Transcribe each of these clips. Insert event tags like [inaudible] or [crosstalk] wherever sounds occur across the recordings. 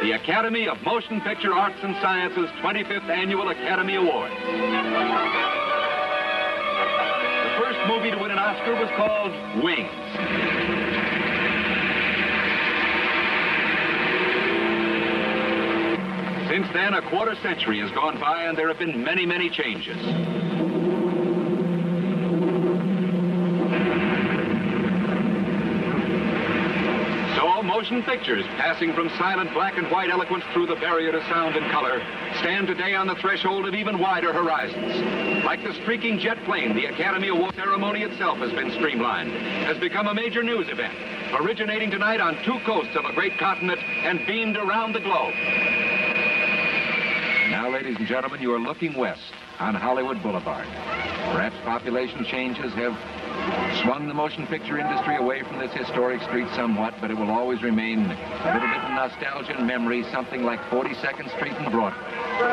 the Academy of Motion Picture Arts and Sciences 25th Annual Academy Award. The first movie to win an Oscar was called Wings. Since then, a quarter century has gone by and there have been many, many changes. Motion pictures, passing from silent black and white eloquence through the barrier to sound and color, stand today on the threshold of even wider horizons. Like the streaking jet plane, the Academy Award ceremony itself has been streamlined, has become a major news event, originating tonight on two coasts of a great continent and beamed around the globe. Now, ladies and gentlemen, you are looking west on Hollywood Boulevard. Perhaps population changes have swung the motion picture industry away from this historic street somewhat, but it will always remain a little bit of nostalgia and memory, something like 42nd Street and Broadway.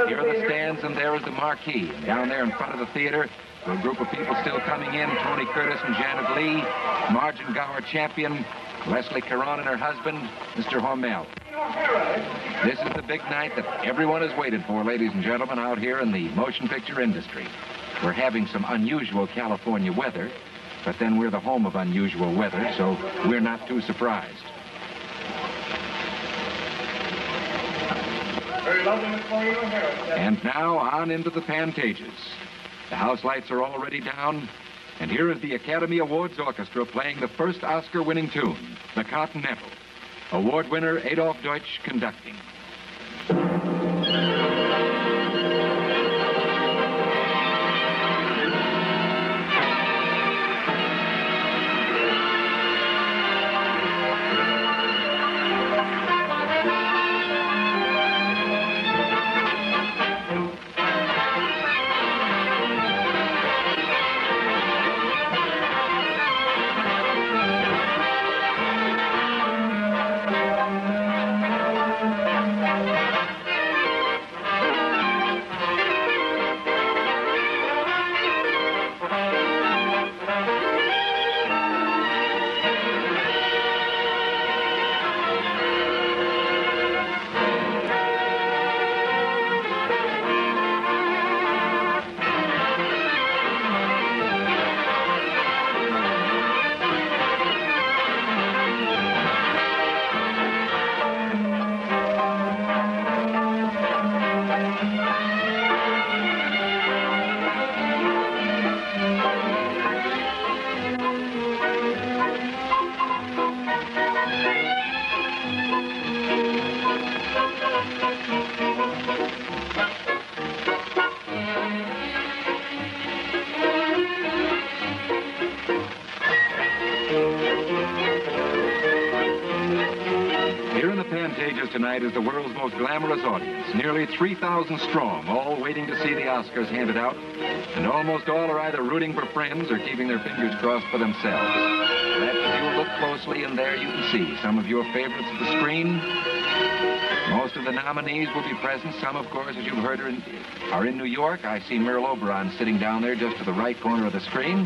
Here are the stands, and there is the marquee. Down there in front of the theater, a group of people still coming in, Tony Curtis and Janet Leigh, Marge and Gower Champion, Leslie Caron and her husband, Mr. Hormel. This is the big night that everyone has waited for, ladies and gentlemen, out here in the motion picture industry. We're having some unusual California weather, but then we're the home of unusual weather, so we're not too surprised. Very lovely, Miss Maureen O'Hara. And now on into the Pantages. The house lights are already down, and here is the Academy Awards Orchestra playing the first Oscar winning tune, The Continental. Award winner Adolf Deutsch conducting. Glamorous audience, nearly 3,000 strong, all waiting to see the Oscars handed out. And almost all are either rooting for friends or keeping their fingers crossed for themselves. Perhaps if you look closely in there, you can see some of your favorites of the screen. The nominees will be present. Some, of course, as you've heard, are in, are in New York. I see Merle Oberon sitting down there just to the right corner of the screen.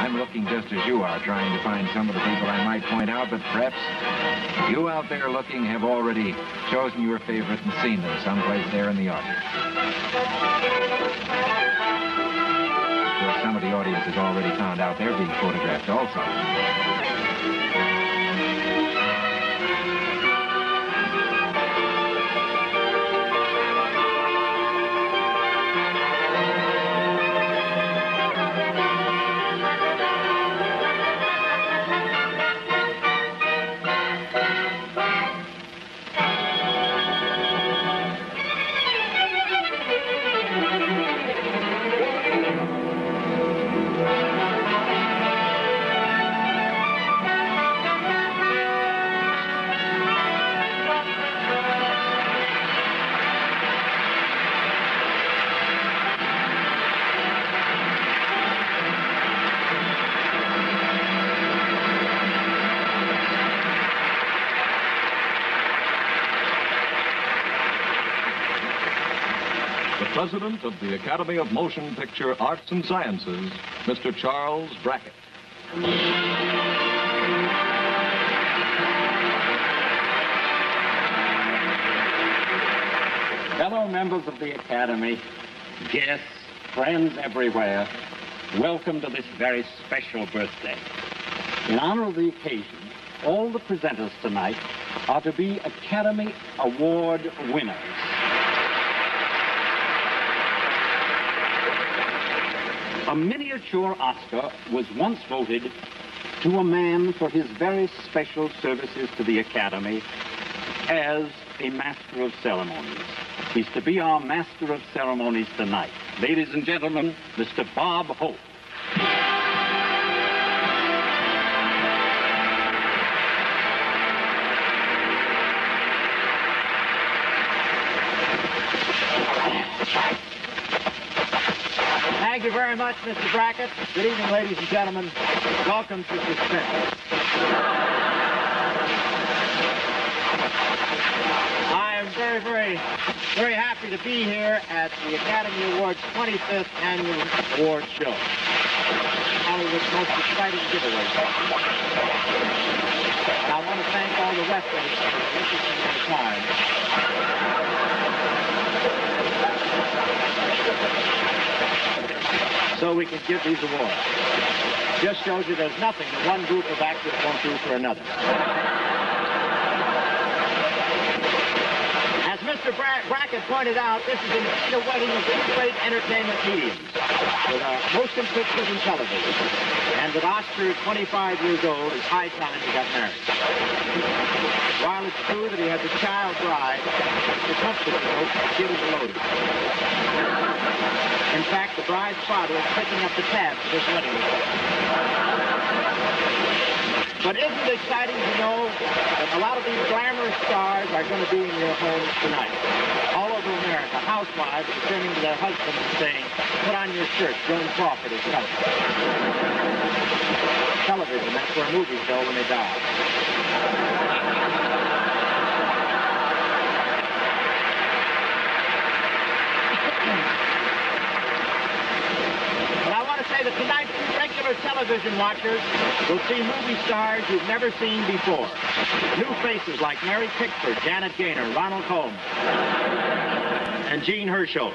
I'm looking just as you are, trying to find some of the people I might point out, but perhaps you out there looking have already chosen your favorite and seen them someplace there in the audience. Some of the audience has already found out they're being photographed also. President of the Academy of Motion Picture Arts and Sciences, Mr. Charles Brackett. Fellow members of the Academy, guests, friends everywhere, welcome to this very special birthday. In honor of the occasion, all the presenters tonight are to be Academy Award winners. A miniature Oscar was once voted to a man for his very special services to the Academy as a Master of Ceremonies. He's to be our Master of Ceremonies tonight. Ladies and gentlemen, Mr. Bob Hope. Thank you very much, Mr. Brackett. Good evening, ladies and gentlemen. Welcome to Suspense. I am very, very, very happy to be here at the Academy Awards 25th Annual Award Show. Hollywood's most exciting giveaway. I want to thank all the wrestlers for interesting their time. So we can give these awards. Just shows you there's nothing that one group of actors won't do for another. As Mr. Bra- Brackett pointed out, this is indeed a wedding of two great entertainment mediums, with uh, motion pictures and television. And with Oscar 25 years old, is high time he got married. While it's true that he has a child bride, the comfort note gives loaded. In fact, the bride's father is picking up the tab for this wedding. But isn't it exciting to know that a lot of these glamorous stars are going to be in your homes tonight? All over America, housewives are turning to their husbands and saying, put on your shirt, Joan Crawford is coming. Television, that's where movies go when they die. That tonight, regular television watchers will see movie stars you've never seen before. New faces like Mary Pickford, Janet Gaynor, Ronald Colman, and Jean Hersholt.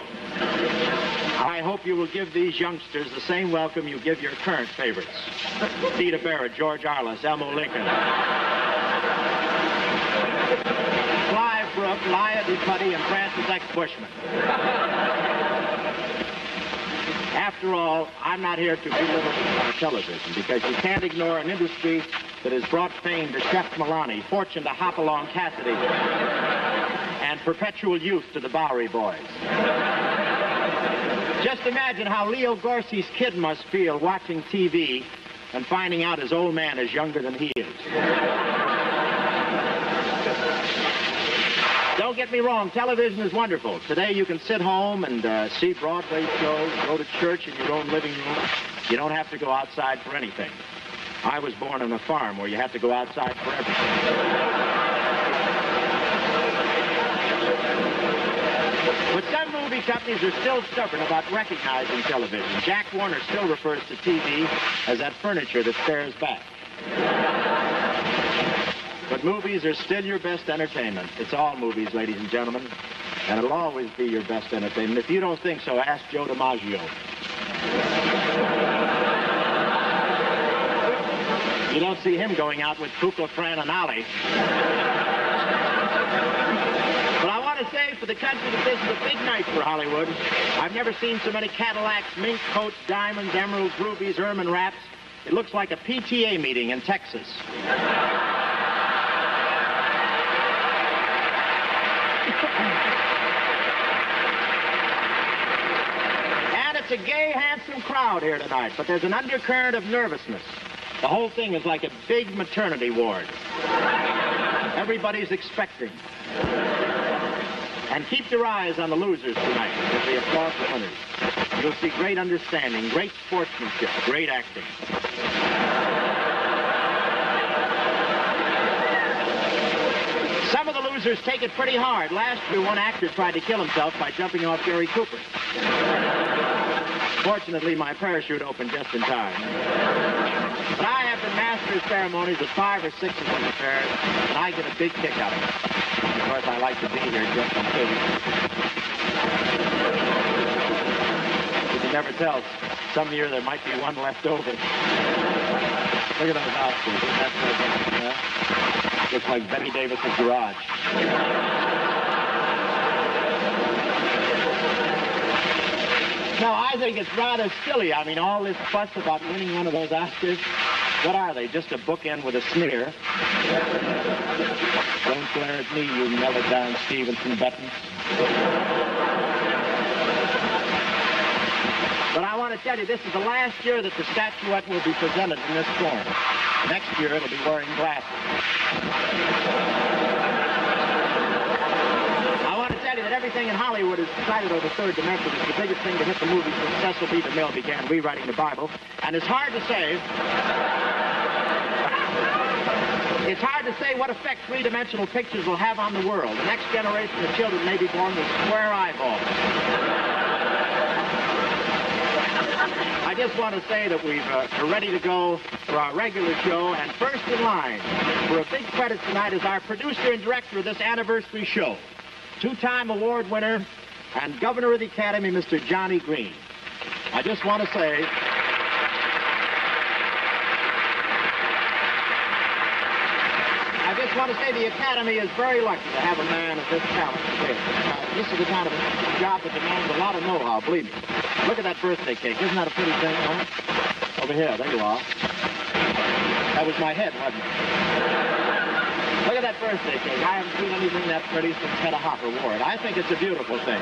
I hope you will give these youngsters the same welcome you give your current favorites. Theda Bara, George Arliss, Elmo Lincoln. Clive Brook, Laya DuPutty, and Francis X. Bushman. After all, I'm not here to belittle television because you can't ignore an industry that has brought fame to Chef Milani, fortune to Hopalong Cassidy, and perpetual youth to the Bowery Boys. Just imagine how Leo Gorcey's kid must feel watching TV and finding out his old man is younger than he is. Don't get me wrong, television is wonderful. Today you can sit home and uh, see Broadway shows, go to church in your own living room. You don't have to go outside for anything. I was born on a farm where you had to go outside for everything. But some movie companies are still stubborn about recognizing television. Jack Warner still refers to TV as that furniture that stares back. But movies are still your best entertainment. It's all movies, ladies and gentlemen. And it'll always be your best entertainment. If you don't think so, ask Joe DiMaggio. You don't see him going out with Kukla, Fran, and Ollie. But I want to say for the country that this is a big night for Hollywood. I've never seen so many Cadillacs, mink coats, diamonds, emeralds, rubies, ermine wraps. It looks like a PTA meeting in Texas. And it's a gay, handsome crowd here tonight, but there's an undercurrent of nervousness. The whole thing is like a big maternity ward. Everybody's expecting. And keep your eyes on the losers tonight as they applaud the winners. You'll see great understanding, great sportsmanship, great acting. Some of the losers take it pretty hard. Last year, one actor tried to kill himself by jumping off Gary Cooper. Fortunately, my parachute opened just in time. But I have been master of ceremonies with five or six of these affairs, and I get a big kick out of it. Of course, I like to be here just in case. You never tell. Some year there might be one left over. Look at those Oscars. Isn't that so yeah? Looks like Bette Davis's garage. Now, I think it's rather silly. I mean, all this fuss about winning one of those Oscars. What are they? Just a bookend with a sneer. Don't glare at me, you melodown Stevenson buttons. But I want to tell you, this is the last year that the statuette will be presented in this form. Next year, it'll be wearing glasses. I want to tell you that everything in Hollywood is decided over third dimension. It's the biggest thing to hit the movie since Cecil B. DeMille began rewriting the Bible. And it's hard to say... It's hard to say what effect three-dimensional pictures will have on the world. The next generation of children may be born with square eyeballs. I just want to say that we've, uh, are ready to go for our regular show, and first in line for a big credit tonight is our producer and director of this anniversary show two-time award winner and governor of the Academy, Mr. Johnny Green. I just want to say I just want to say the Academy is very lucky to have a man of this talent. This is the kind of job that demands a lot of know-how, believe me. Look at that birthday cake. Isn't that a pretty thing, huh? Over here, there you are. That was my head, wasn't it? Look at that birthday cake. I haven't seen anything that pretty since Hedda Hopper wore it. I think it's a beautiful thing.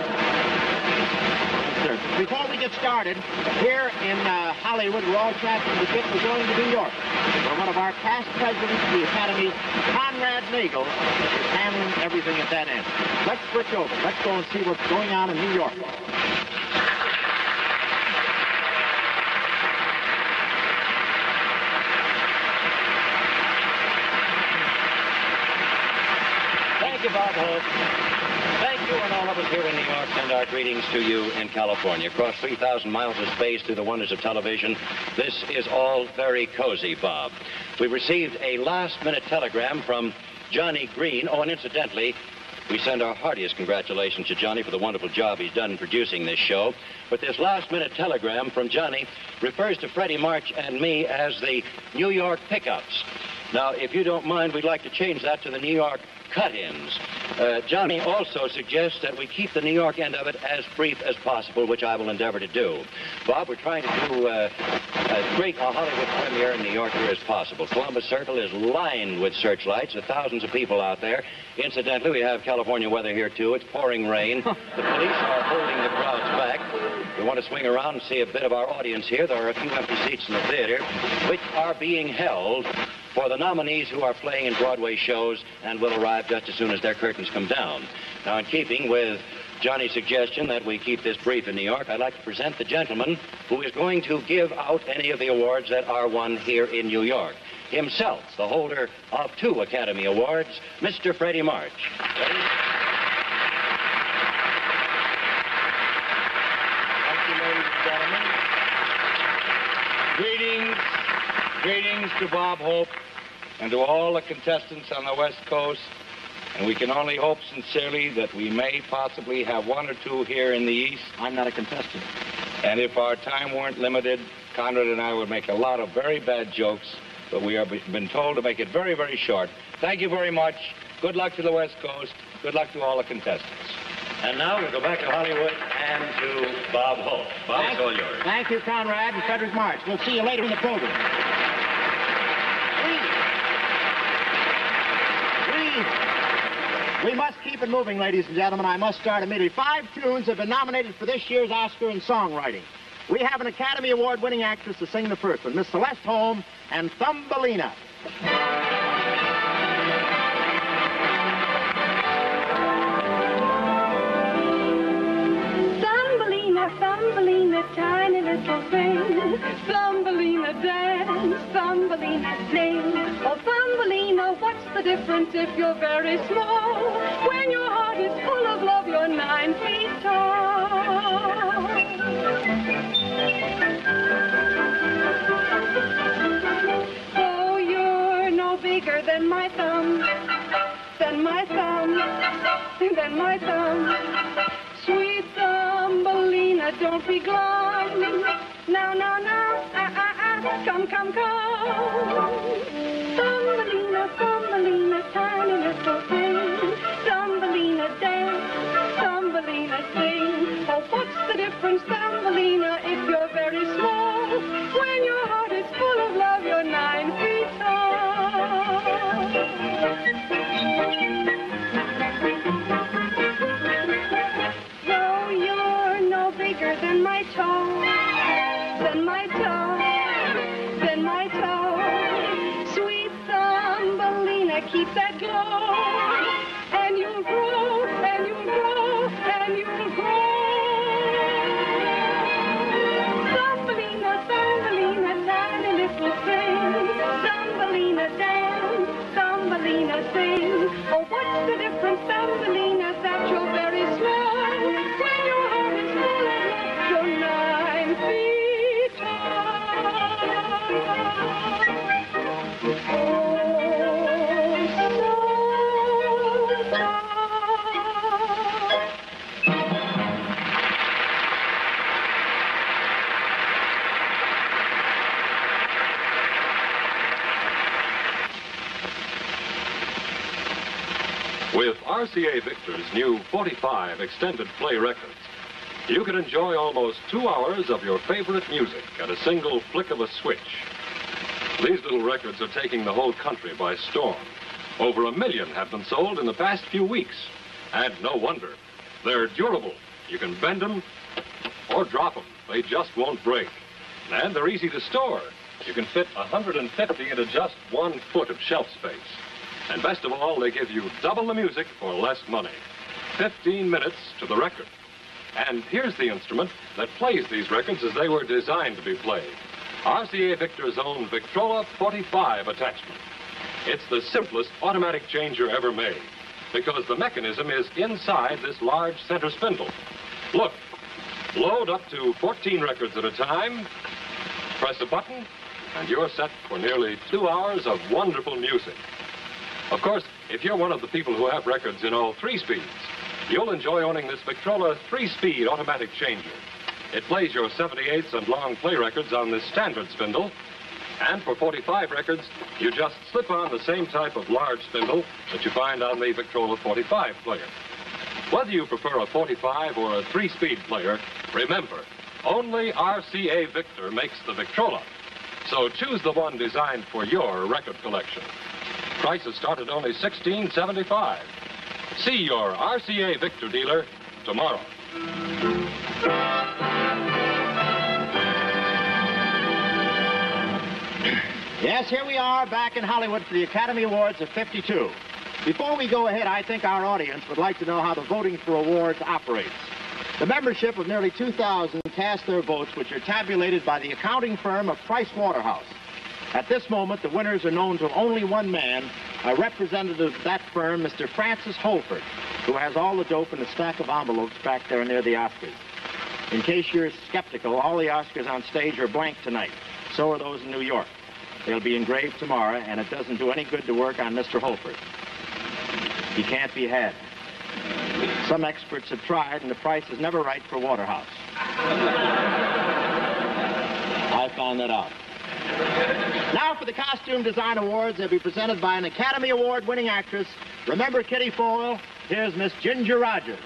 Before we get started, here in uh, Hollywood, we're all traveling the ship. We're going to New York, where one of our past presidents of the Academy, Conrad Nagel, is handling everything at that end. Let's switch over. Let's go and see what's going on in New York. Thank you, Bob Hope. You and all of us here in New York send our greetings to you in California. Across 3,000 miles of space through the wonders of television, this is all very cozy, Bob. We received a last-minute telegram from Johnny Green. Oh, and incidentally, we send our heartiest congratulations to Johnny for the wonderful job he's done in producing this show. But this last-minute telegram from Johnny refers to Freddie March and me as the New York Pickups. Now, if you don't mind, we'd like to change that to the New York cut-ins. Uh, Johnny also suggests that we keep the New York end of it as brief as possible, which I will endeavor to do. Bob, we're trying to do uh, as great a Hollywood premiere in New York here as possible. Columbus Circle is lined with searchlights. There are thousands of people out there. Incidentally, we have California weather here, too. It's pouring rain. [laughs] the police are holding the crowds back. We want to swing around and see a bit of our audience here. There are a few empty seats in the theater, which are being held for the nominees who are playing in Broadway shows and will arrive just as soon as their curtains come down. Now, in keeping with Johnny's suggestion that we keep this brief in New York, I'd like to present the gentleman who is going to give out any of the awards that are won here in New York. Himself, the holder of two Academy Awards, Mr. Freddie March. Ready? Thank you, ladies and gentlemen. Greetings, greetings to Bob Hope and to all the contestants on the West Coast. And we can only hope sincerely that we may possibly have one or two here in the East. I'm not a contestant. And if our time weren't limited, Conrad and I would make a lot of very bad jokes, but we have been told to make it very, very short. Thank you very much. Good luck to the West Coast. Good luck to all the contestants. And now we'll go back to Hollywood and to Bob Hope. Bob, it's all yours. Thank you, Conrad and Frederick March. We'll see you later in the program. Please. Please. We must keep it moving, ladies and gentlemen. I must start immediately. Five tunes have been nominated for this year's Oscar in songwriting. We have an Academy Award winning actress to sing the first one, Miss Celeste Holm and Thumbelina. Thumbelina, tiny little thing. Thumbelina dance, Thumbelina sing. Oh, Thumbelina, what's the difference if you're very small? When your heart is full of love, you're nine feet tall. Oh, you're no bigger than my thumb, than my thumb, than my thumb. Sweet Thumbelina don't be glum. Now, now, now, ah, ah, ah, come, come, come. Thumbelina, Thumbelina, tiny little thing. Thumbelina, dance. Thumbelina, sing. Oh, what's the difference, Thumbelina, if you're very small? When your heart is full of love, you're nine keep that glow, and you'll grow, RCA Victor's new 45 extended play records, you can enjoy almost two hours of your favorite music at a single flick of a switch. These little records are taking the whole country by storm. Over a million have been sold in the past few weeks. And no wonder. They're durable. You can bend them or drop them. They just won't break. And they're easy to store. You can fit 150 into just one foot of shelf space. And best of all, they give you double the music for less money. 15 minutes to the record. And here's the instrument that plays these records as they were designed to be played. RCA Victor's own Victrola 45 attachment. It's the simplest automatic changer ever made because the mechanism is inside this large center spindle. Look, load up to 14 records at a time, press a button, and you're set for nearly two hours of wonderful music. Of course, if you're one of the people who have records in all three speeds, you'll enjoy owning this Victrola three-speed automatic changer. It plays your 78s and long play records on this standard spindle, and for 45 records, you just slip on the same type of large spindle that you find on the Victrola 45 player. Whether you prefer a 45 or a three-speed player, remember, only RCA Victor makes the Victrola. So choose the one designed for your record collection. Prices start at only $16.75. See your RCA Victor dealer tomorrow. Yes, here we are back in Hollywood for the Academy Awards of 52. Before we go ahead, I think our audience would like to know how the voting for awards operates. The membership of nearly 2,000 cast their votes, which are tabulated by the accounting firm of Price Waterhouse. At this moment, the winners are known to only one man, a representative of that firm, Mr. Francis Holford, who has all the dope in a stack of envelopes back there near the Oscars. In case you're skeptical, all the Oscars on stage are blank tonight. So are those in New York. They'll be engraved tomorrow, and it doesn't do any good to work on Mr. Holford. He can't be had. Some experts have tried, and the price is never right for Waterhouse. [laughs] I found that out. Now for the Costume Design Awards, they'll be presented by an Academy Award winning actress. Remember Kitty Foyle? Here's Miss Ginger Rogers.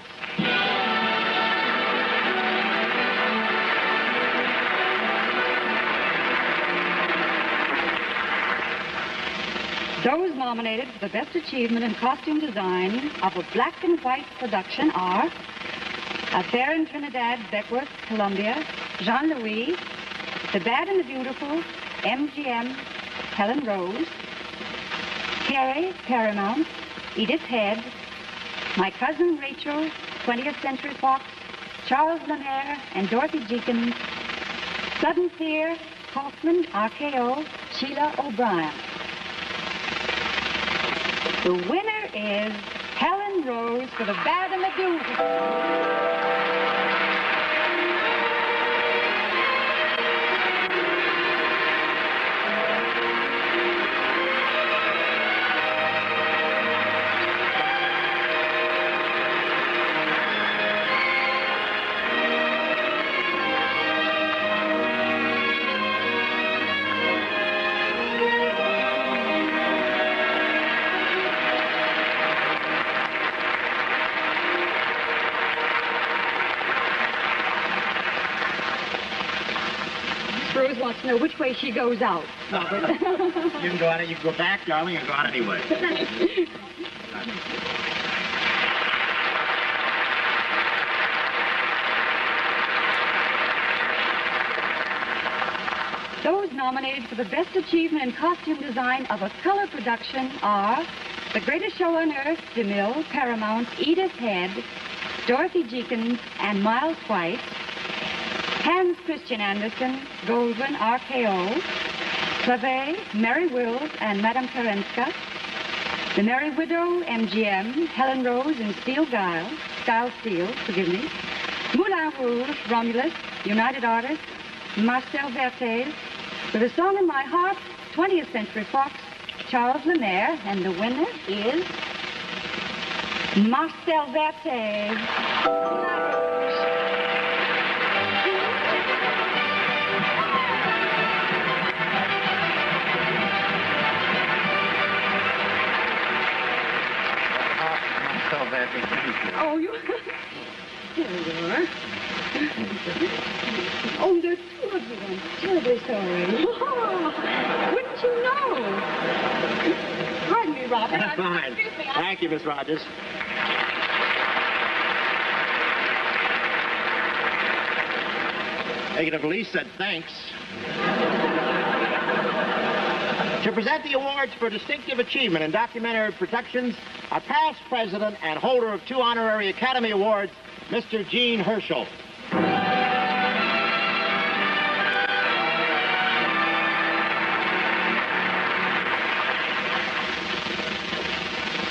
Those nominated for the best achievement in costume design of a black and white production are Affair in Trinidad, Beckworth, Columbia, Jean Louis, The Bad and the Beautiful, MGM, Helen Rose, Carrie, Paramount, Edith Head, My Cousin Rachel, 20th Century Fox, Charles Lemaire, and Dorothy Jenkins, Sudden Fear, Kaufman, RKO, Sheila O'Brien. The winner is Helen Rose for The Bad and the Beautiful. Know which way she goes out, Robert. [laughs] You can go out. You can go back, darling, and go out anyway. [laughs] Those nominated for the Best Achievement in Costume Design of a Color Production are The Greatest Show on Earth, DeMille, Paramount, Edith Head, Dorothy Jenkins, and Miles White, Hans Christian Andersen, Goldwyn, RKO, Clave, Mary Wills, and Madame Karinska, The Merry Widow, MGM, Helen Rose and Steel Guile, Style Steel, forgive me, Moulin Rouge, Romulus, United Artists, Marcel Vertes, with a song in my heart, 20th Century Fox, Charles Lemaire, and the winner is Marcel Vertes. Thank you. Oh, you. [laughs] Here you are. [laughs] Oh, there are two of you. I'm terribly sorry. Oh, wouldn't you know? Pardon me, Robert. That's fine. Excuse me. I- Thank you, Miss Rogers. Negative Lee said thanks. To present the awards for distinctive achievement in documentary productions, our past president and holder of two honorary Academy Awards, Mr. Jean Hersholt.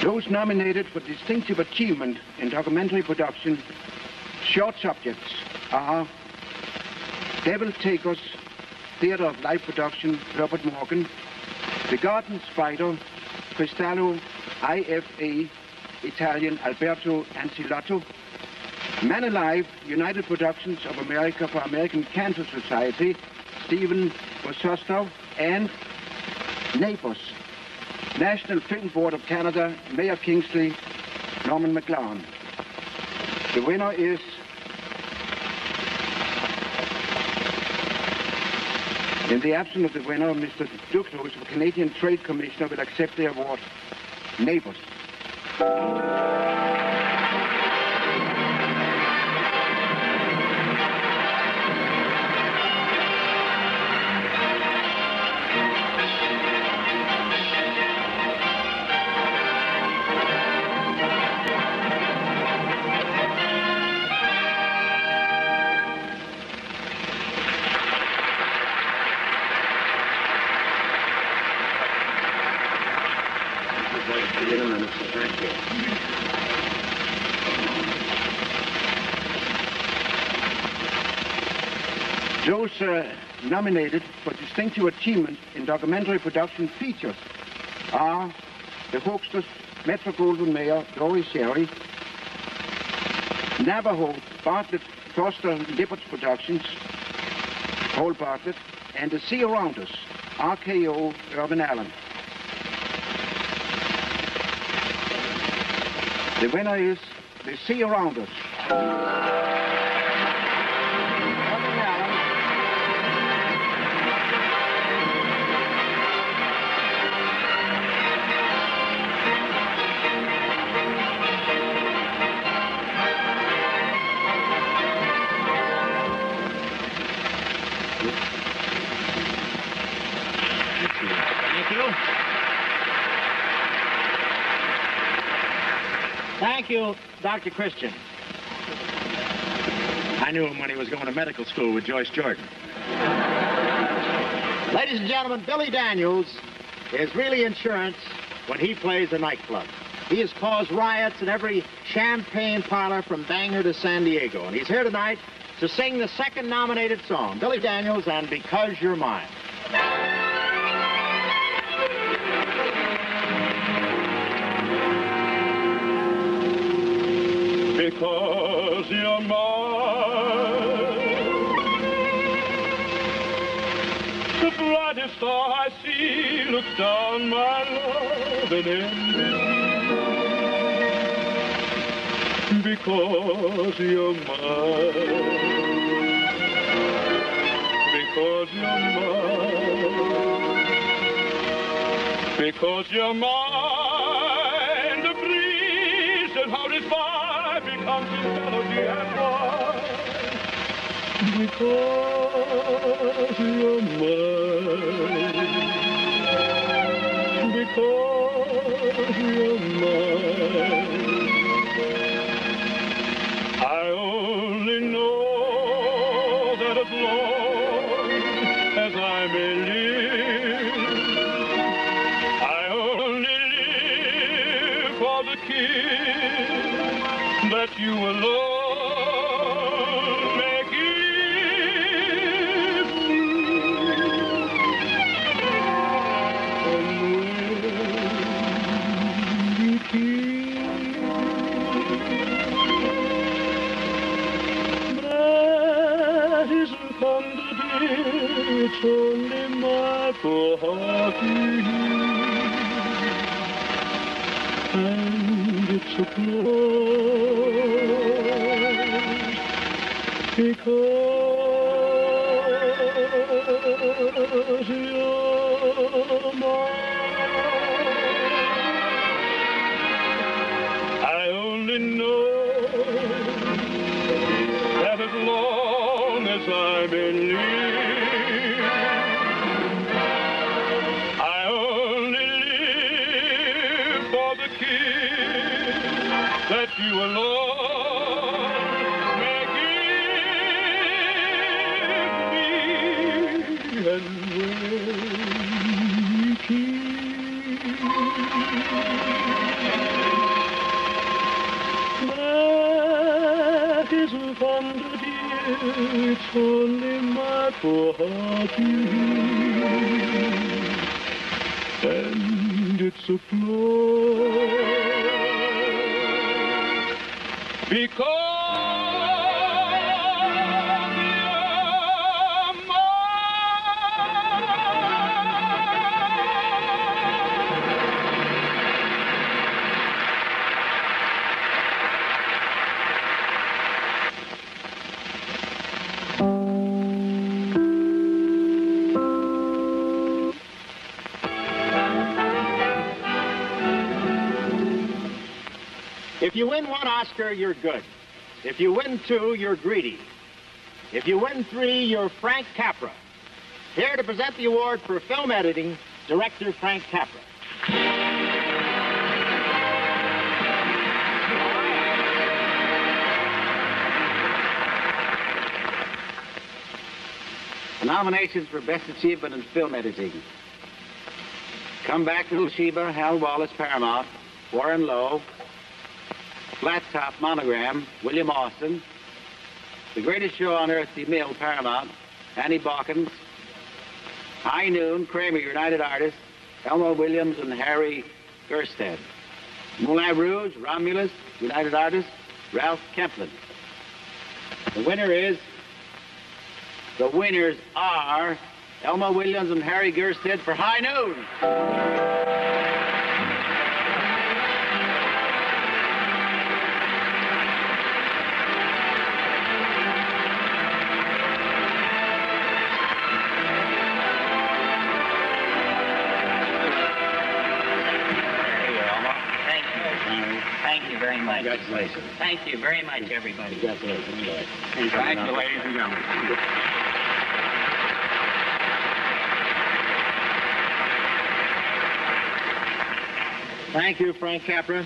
Those nominated for distinctive achievement in documentary production, short subjects, are Devil Take Us, Theatre of Life Production, Robert Morgan, The Garden Spider, Cristallo, IFA, Italian Alberto Ancilotto, Man Alive, United Productions of America for American Cancer Society, Stephen Bosustow, and Neighbors, National Film Board of Canada, Mayor Kingsley, Norman McLaren. The winner is In the absence of the winner, Mr. Duclos, the Canadian Trade Commissioner, will accept the award. Neighbors. Nominated for distinctive achievement in documentary production features are the Hoaxters, Metro Goldwyn Mayer, Dore Schary, Navajo, Bartlett, Foster, Lippert's Productions, Paul Bartlett, and The Sea Around Us, RKO, Irwin Allen. The winner is The Sea Around Us. Dr. Christian. I knew him when he was going to medical school with Joyce Jordan. Ladies and gentlemen, Billy Daniels is really insurance when he plays a nightclub. He has caused riots in every champagne parlor from Bangor to San Diego. And he's here tonight to sing the second nominated song, Billy Daniels and Because You're Mine. Because you're mine. The brightest star I see looks down my love and envy. Because you're mine. because you're mine. Because you're mine, Because you're mine. Because you're mine. I live, I only live for the kiss that you alone it's only my poor heart you. And it's a you win one Oscar, you're good. If you win two, you're greedy. If you win three, you're Frank Capra. Here to present the award for film editing, director Frank Capra. The Nominations for Best Achievement in Film Editing. Come Back Little Sheba, Hal Wallis, Paramount, Warren Low, Top Monogram, William Austin, The Greatest Show on Earth, DeMille, Paramount, Anne Bauchens, High Noon, Kramer, United Artists, Elmo Williams and Harry Gerstad. Moulin Rouge, Romulus, United Artists, Ralph Kemplen. The winner is the winners are Elmo Williams and Harry Gerstad for High Noon. Much. Congratulations. Thank you very much, everybody. Congratulations. Thank you, ladies and gentlemen. Thank you, Frank Capra.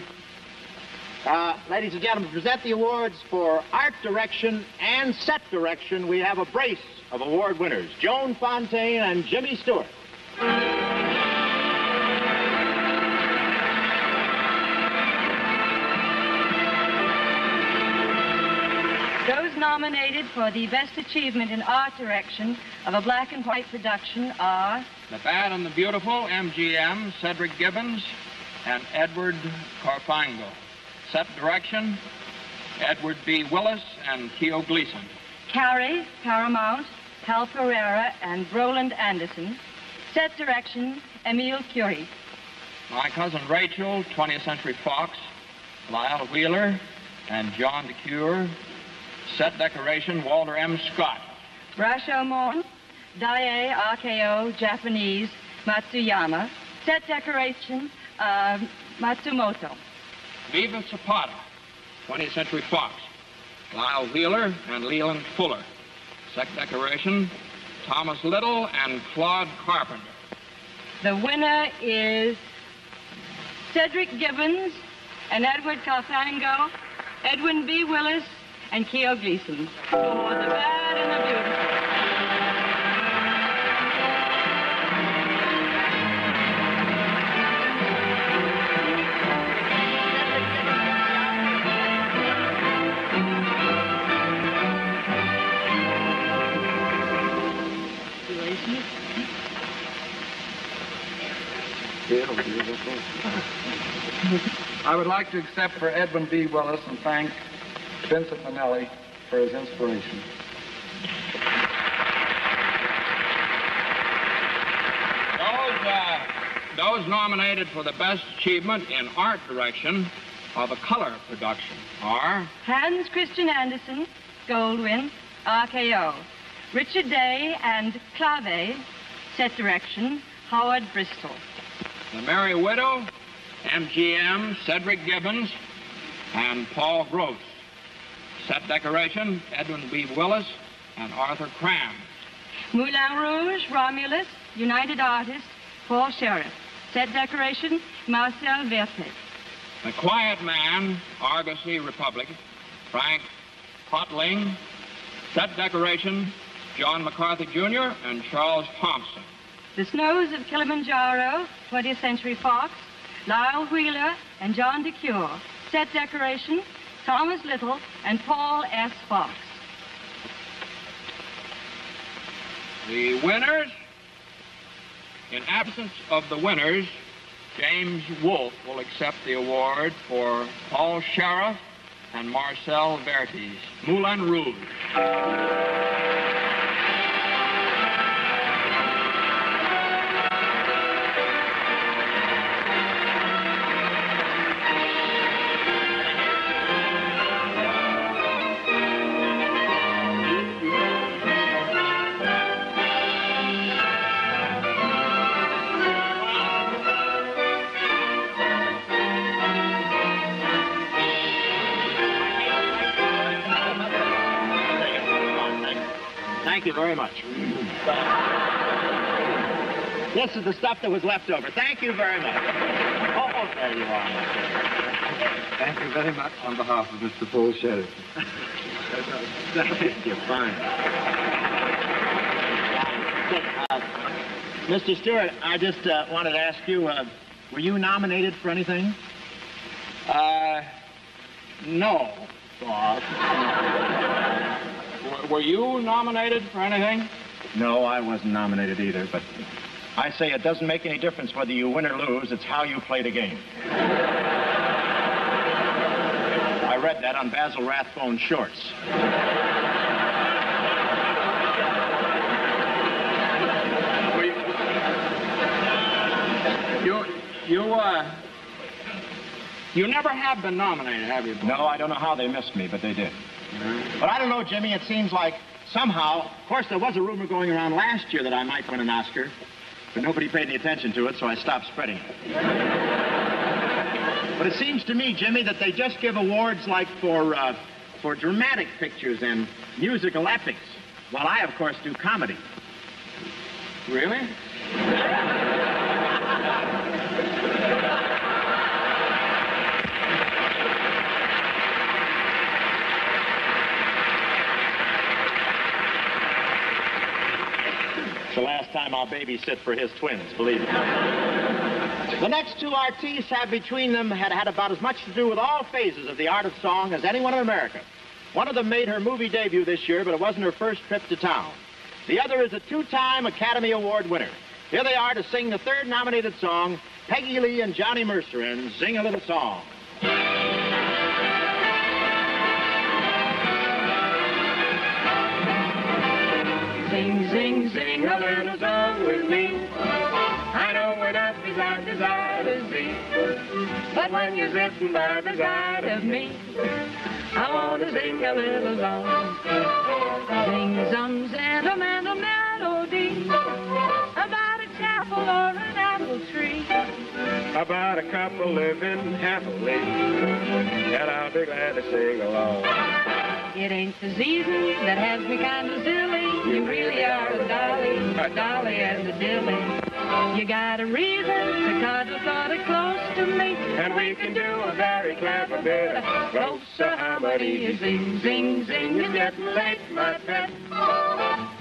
Uh, ladies and gentlemen, present the awards for art direction and set direction. We have a brace of award winners, Joan Fontaine and Jimmy Stewart. For the best achievement in art direction of a black and white production are The Bad and the Beautiful, MGM, Cedric Gibbons, and Edward Carfagno. Set direction, Edward B. Willis and Keogh Gleason. Carrie, Paramount, Hal Pereira, and Roland Anderson. Set direction, Emile Kuri. My cousin Rachel, 20th Century Fox, Lyle Wheeler, and John DeCuir. Set decoration, Walter M. Scott. Rashomon, Daiei RKO Japanese Matsuyama. Set decoration, uh, Matsumoto. Viva Zapata, 20th Century Fox. Lyle Wheeler and Leland Fuller. Set decoration, Thomas Little and Claude Carpenter. The winner is Cedric Gibbons and Edward Carfagno, Edwin B. Willis, and Keogh Gleason. The bad and the beautiful. I would like to accept for Edwin B. Willis and thank Vincent Minnelli for his inspiration. Those, uh, those nominated for the best achievement in art direction of a color production are Hans Christian Andersen, Goldwyn, RKO. Richard Day and Clave, set direction, Howard Bristol. The Merry Widow, MGM, Cedric Gibbons, and Paul Gross. Set decoration, Edwin B. Willis and Arthur Cram. Moulin Rouge, Romulus, United Artists, Paul Sheriff. Set decoration, Marcel Vertes. The Quiet Man, Argosy Republic, Frank Hotaling. Set decoration, John McCarthy Jr. and Charles Thompson. The Snows of Kilimanjaro, 20th Century Fox, Lyle Wheeler and John DeCuir. Set decoration, Thomas Little and Paul S. Fox. The winners, in absence of the winners, James Woolf will accept the award for Paul Sheriff and Marcel Vertes, Moulin Rouge. Thank you very much. This is the stuff that was left over. Thank you very much. Oh, oh, there you are. Thank you very much on behalf of Mr. Paul Sheridan. [laughs] You. Fine. Uh, Mr. Stewart, I just uh, wanted to ask you, uh, were you nominated for anything? Uh, no, Bob. Were- you nominated for anything? No, I wasn't nominated either, but I say it doesn't make any difference whether you win or lose. It's how you play the game. I read that on Basil Rathbone's shorts. You, you, uh, you never have been nominated, have you? Bob? No, I don't know how they missed me, but they did. But I don't know, Jimmy. It seems like somehow, of course, there was a rumor going around last year that I might win an Oscar, but nobody paid any attention to it, so I stopped spreading it. But it seems to me, Jimmy, that they just give awards like for uh, for dramatic pictures and musical epics, while I, of course, do comedy. Really? It's the last time I'll babysit for his twins, believe me. The next two artistes have between them had had about as much to do with all phases of the art of song as anyone in America. One of them made her movie debut this year, but it wasn't her first trip to town. The other is a two-time Academy Award winner. Here they are to sing the third nominated song, Peggy Lee and Johnny Mercer, and sing a little song. Sing, sing, sing a little song with me. I know up is our desire to see. But when you're sitting by the side of me, I want to sing a little song. Sing some sentimental melody about a chapel or an apple tree. About a couple living happily, and I'll be glad to sing along. It ain't the season that has me kind of silly. You really are a dolly, a dolly as a dilly. You got a reason to cuddle sort of close to me, And we can do a very clever bit of closer harmony. Zing, zing, zing, it's getting late, my pet.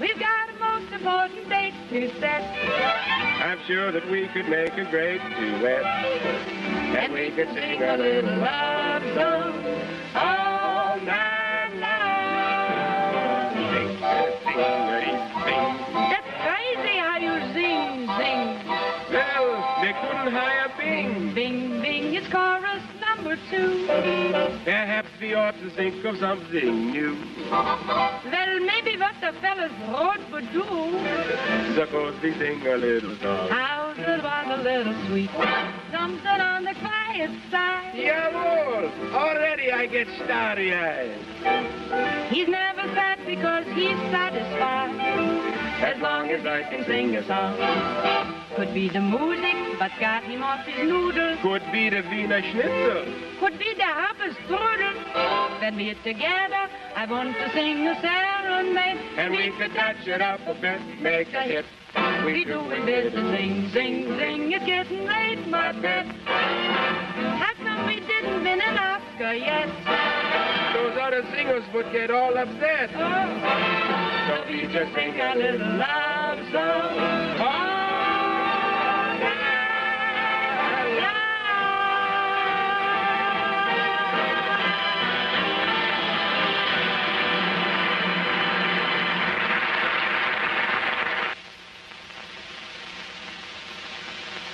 We've got a most important date to set. I'm sure that we could make a great duet, and we could sing a little love song all night Sing, sing. That's crazy how you sing, sing. Well, they couldn't hire Bing. Bing, bing, it's chorus number two. Perhaps we ought to think of something new. Well, maybe what the fellas wrote would do. Suppose we sing a little song. How's it was a little sweet? Something on the quiet side. Jawohl! Already I get starry-eyed. He's never sad because he's satisfied. As long as I can sing a song. Could be the music, but got him off his noodle. Could be the Wiener Schnitzel. Could be the Haberstrudel. When we're together, I want to sing a serenade. And we could touch it up a bit, make a hit. We do it a sing, sing, sing. It's getting late, my pet. How come we didn't win an Oscar yet? Those other singers would get all upset. Oh. So just a little love song.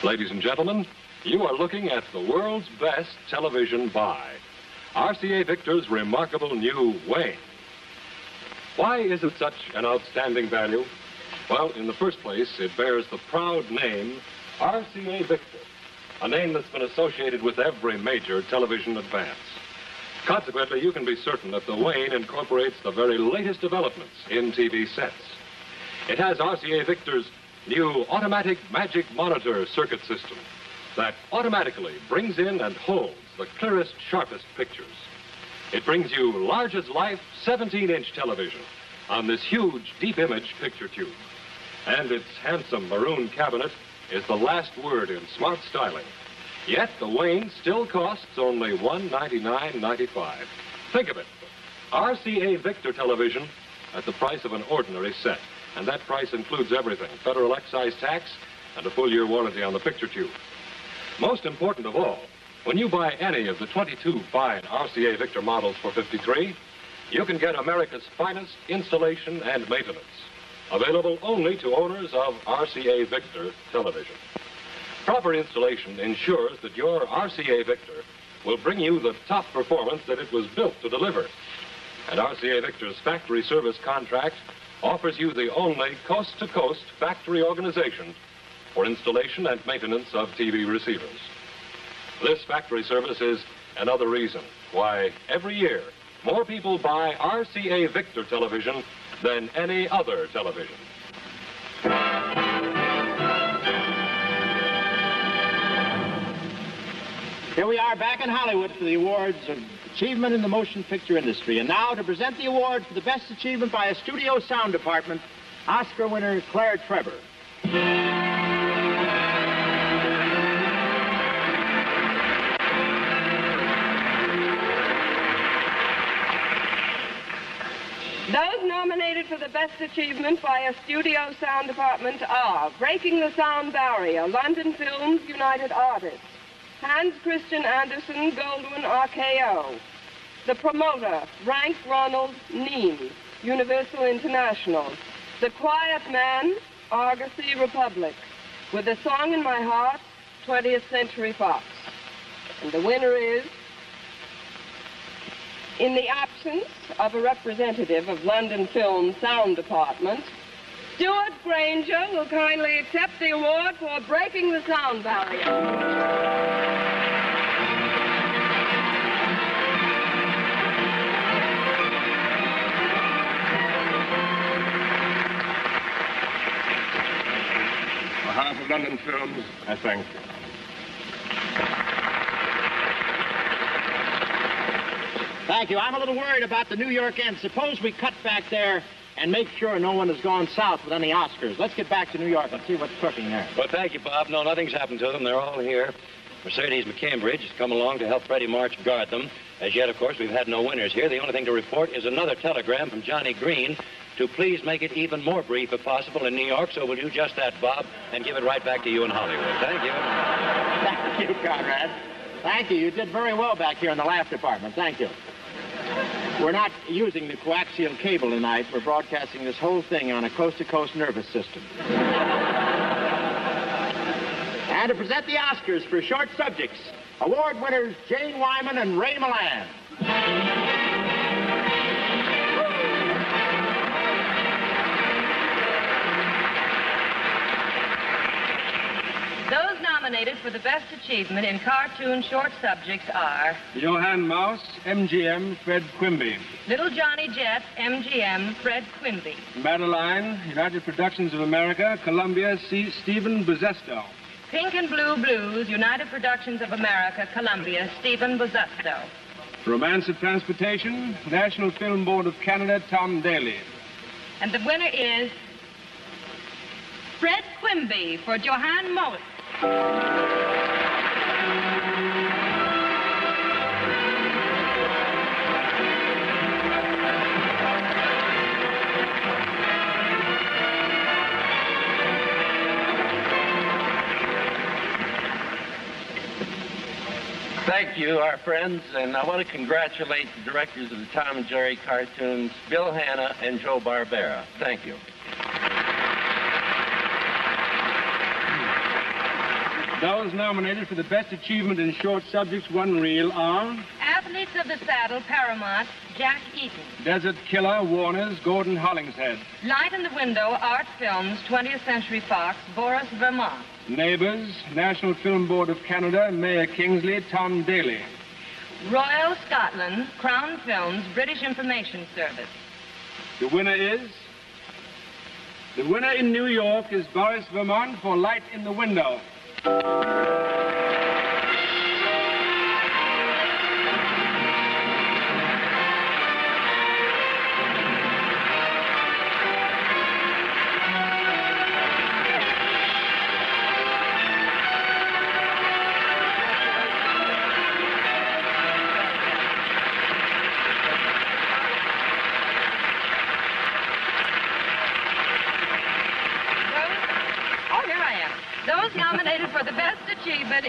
Ladies and gentlemen, you are looking at the world's best television buy. RCA Victor's remarkable new Wayne. Why is it such an outstanding value? Well, in the first place, it bears the proud name RCA Victor, a name that's been associated with every major television advance. Consequently, you can be certain that the Wayne incorporates the very latest developments in TV sets. It has RCA Victor's new automatic magic monitor circuit system that automatically brings in and holds the clearest, sharpest pictures. It brings you large as life 17 inch television on this huge deep image picture tube. And its handsome maroon cabinet is the last word in smart styling. Yet the Wayne still costs only $199.95. Think of it. RCA Victor television at the price of an ordinary set. And that price includes everything federal excise tax and a full year warranty on the picture tube. Most important of all, when you buy any of the 22 fine RCA Victor models for 53, you can get America's finest installation and maintenance. Available only to owners of RCA Victor television. Proper installation ensures that your RCA Victor will bring you the top performance that it was built to deliver. And RCA Victor's factory service contract offers you the only coast-to-coast factory organization for installation and maintenance of TV receivers. This factory service is another reason why every year more people buy RCA Victor television than any other television. Here we are back in Hollywood for the awards of achievement in the motion picture industry. And now to present the award for the best achievement by a studio sound department, Oscar winner Claire Trevor. For the best achievement by a studio sound department are Breaking the Sound Barrier, London Films, United Artists. Hans Christian Andersen, Goldwyn RKO. The promoter, Frank Ronald Neame, Universal International. The Quiet Man, Argosy Republic. With a Song in My Heart, 20th Century Fox. And the winner is, in the absence of a representative of London Film Sound Department, Stewart Granger will kindly accept the award for breaking the sound barrier. behalf of London Films, I thank you. Thank you. I'm a little worried about the New York end. Suppose we cut back there and make sure no one has gone south with any Oscars. Let's get back to New York and see what's cooking there. Well, thank you, Bob. No, nothing's happened to them. They're all here. Mercedes McCambridge has come along to help Freddie March guard them. As yet, of course, we've had no winners here. The only thing to report is another telegram from Johnny Green to please make it even more brief if possible in New York. So we'll do just that, Bob, and give it right back to you in Hollywood. Thank you. Thank you, Conrad. Thank you. You did very well back here in the laugh department. Thank you. We're not using the coaxial cable tonight. We're broadcasting this whole thing on a coast-to-coast nervous system. and to present the Oscars for short subjects, award winners Jane Wyman and Ray Milland. Those nominated for the best achievement in cartoon short subjects are Johann Mouse, MGM, Fred Quimby. Little Johnny Jet, MGM, Fred Quimby. Madeline, United Productions of America, Columbia, C. Stephen Bosustow. Pink and Blue Blues, United Productions of America, Columbia, Stephen Bosustow. Romance of Transportation, National Film Board of Canada, Tom Daly. And the winner is Fred Quimby for Johann Mouse. Thank you, our friends, and I want to congratulate the directors of the Tom and Jerry cartoons, Bill Hanna and Joe Barbera. Thank you. Those nominated for the best achievement in short subjects one reel are Athletes of the Saddle, Paramount, Jack Eaton. Desert Killer, Warner's, Gordon Hollingshead. Light in the Window, Art Films, 20th Century Fox, Boris Vermont. Neighbors, National Film Board of Canada, Mayor Kingsley, Tom Daly. Royal Scotland, Crown Films, British Information Service. The winner is. The winner in New York is Boris Vermont for Light in the Window. Oh, here I am. Those nominated for the best achievement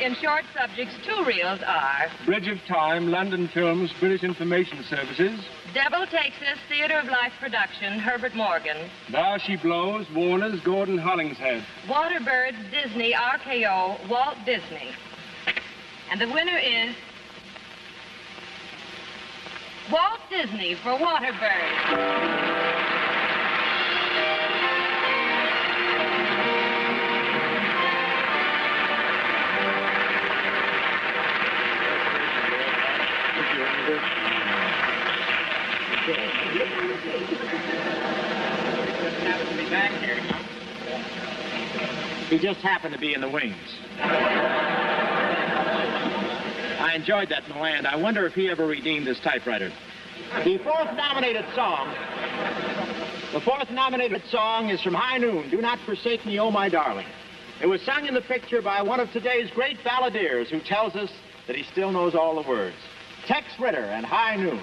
in short subjects two reels are Bridge of Time, London Films, British Information Services. Devil Takes Us, Theater of Life production, Herbert Morgan. Now She Blows, Warner's, Gordon Hollingshead. Waterbirds, Disney, RKO, Walt Disney. And the winner is Walt Disney for Waterbirds. He just happened to be in the wings. I enjoyed that Milland. I wonder if he ever redeemed his typewriter. The fourth nominated song. The fourth nominated song is from High Noon. Do not forsake me, oh my darling. It was sung in the picture by one of today's great balladeers who tells us that he still knows all the words. Tex Ritter and High Noon.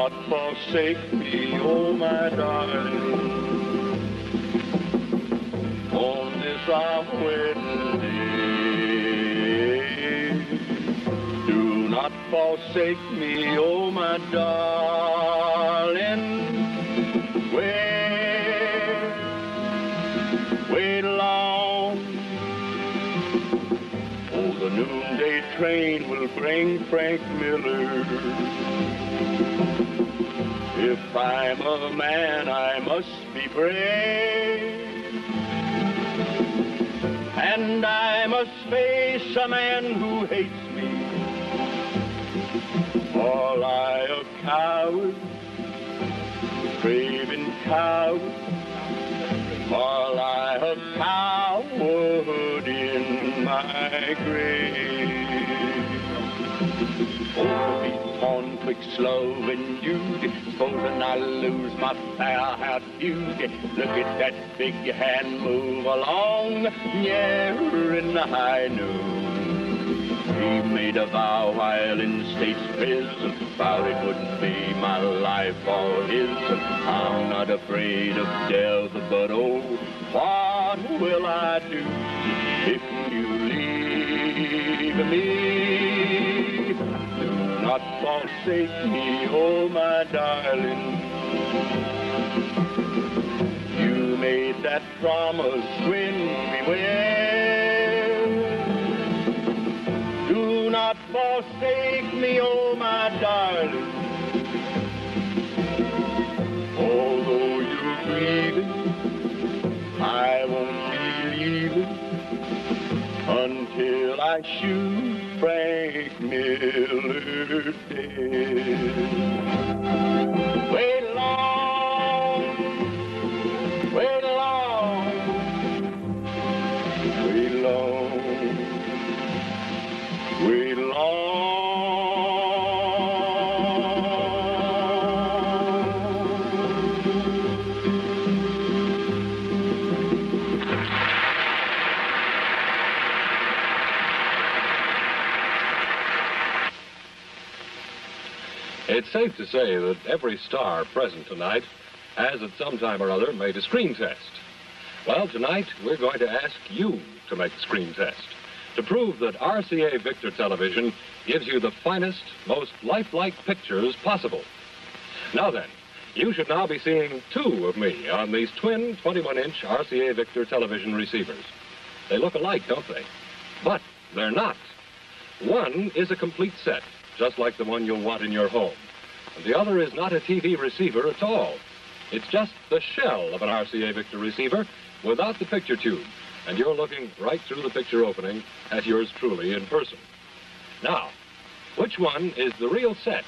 Not forsake me, oh my darling. On this wedding day. Do not forsake me, oh my darling. Wait, wait long. Oh, the noonday train will bring Frank Miller. If I'm a man, I must be brave. And I must face a man who hates me. All I a coward, craving coward. All I a coward in my grave. Oh, be torn twixt love and you. Supposing I lose my fair-haired feud. Look at that big hand move along, near in the high noon. He made a vow while in state's prison, vowed it wouldn't be my life or his. I'm not afraid of death, but oh, what will I do if you leave me? Not forsake me, oh my darling. You made that promise when we wed. Do not forsake me, oh my darling. Although you're grieving, I won't be leaving until I shoot Frank Miller dead. It's safe to say that every star present tonight has at some time or other made a screen test. Well, tonight we're going to ask you to make the screen test to prove that RCA Victor Television gives you the finest, most lifelike pictures possible. Now then, you should now be seeing two of me on these twin 21-inch RCA Victor television receivers. They look alike, don't they? But they're not. One is a complete set, just like the one you'll want in your home. The other is not a TV receiver at all. It's just the shell of an RCA Victor receiver without the picture tube. And you're looking right through the picture opening at yours truly in person. Now, which one is the real set?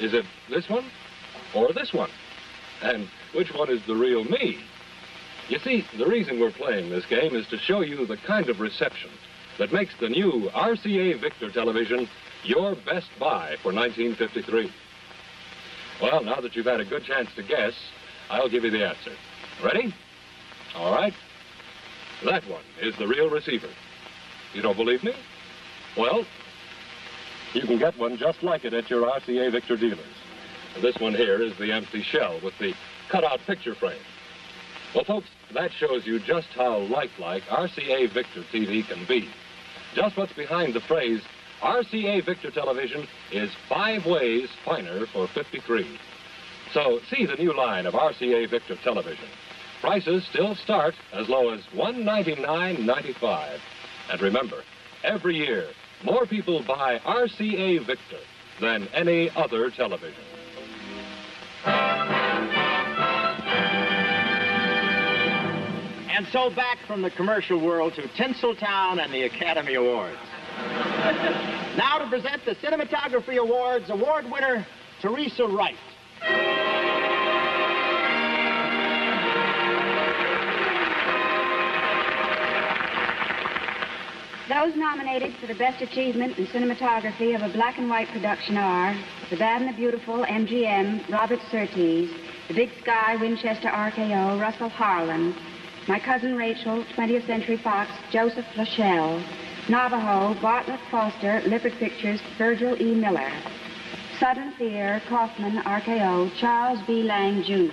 Is it this one or this one? And which one is the real me? You see, the reason we're playing this game is to show you the kind of reception that makes the new RCA Victor television your best buy for 1953. Well, now that you've had a good chance to guess, I'll give you the answer. Ready? All right. That one is the real receiver. You don't believe me? Well, you can get one just like it at your RCA Victor dealers. This one here is the empty shell with the cutout picture frame. Well, folks, that shows you just how lifelike RCA Victor TV can be. Just what's behind the phrase, RCA Victor Television is five ways finer for 53. So see the new line of RCA Victor Television. Prices still start as low as $199.95. And remember, every year, more people buy RCA Victor than any other television. And so back from the commercial world to Tinseltown and the Academy Awards. [laughs] now to present the Cinematography Awards award winner, Teresa Wright. Those nominated for the Best Achievement in Cinematography of a Black and White production are The Bad and the Beautiful, MGM, Robert Surtees, The Big Sky, Winchester RKO, Russell Harlan, My Cousin Rachel, 20th Century Fox, Joseph LaShelle, Navajo, Bartlett Foster, Lippert Pictures, Virgil E. Miller, Sudden Fear, Kaufman, RKO, Charles B. Lang, Jr.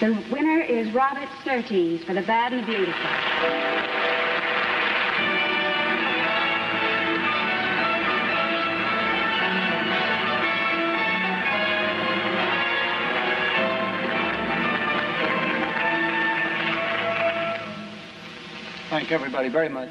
The winner is Robert Surtees for The Bad and the Beautiful. Thank everybody very much.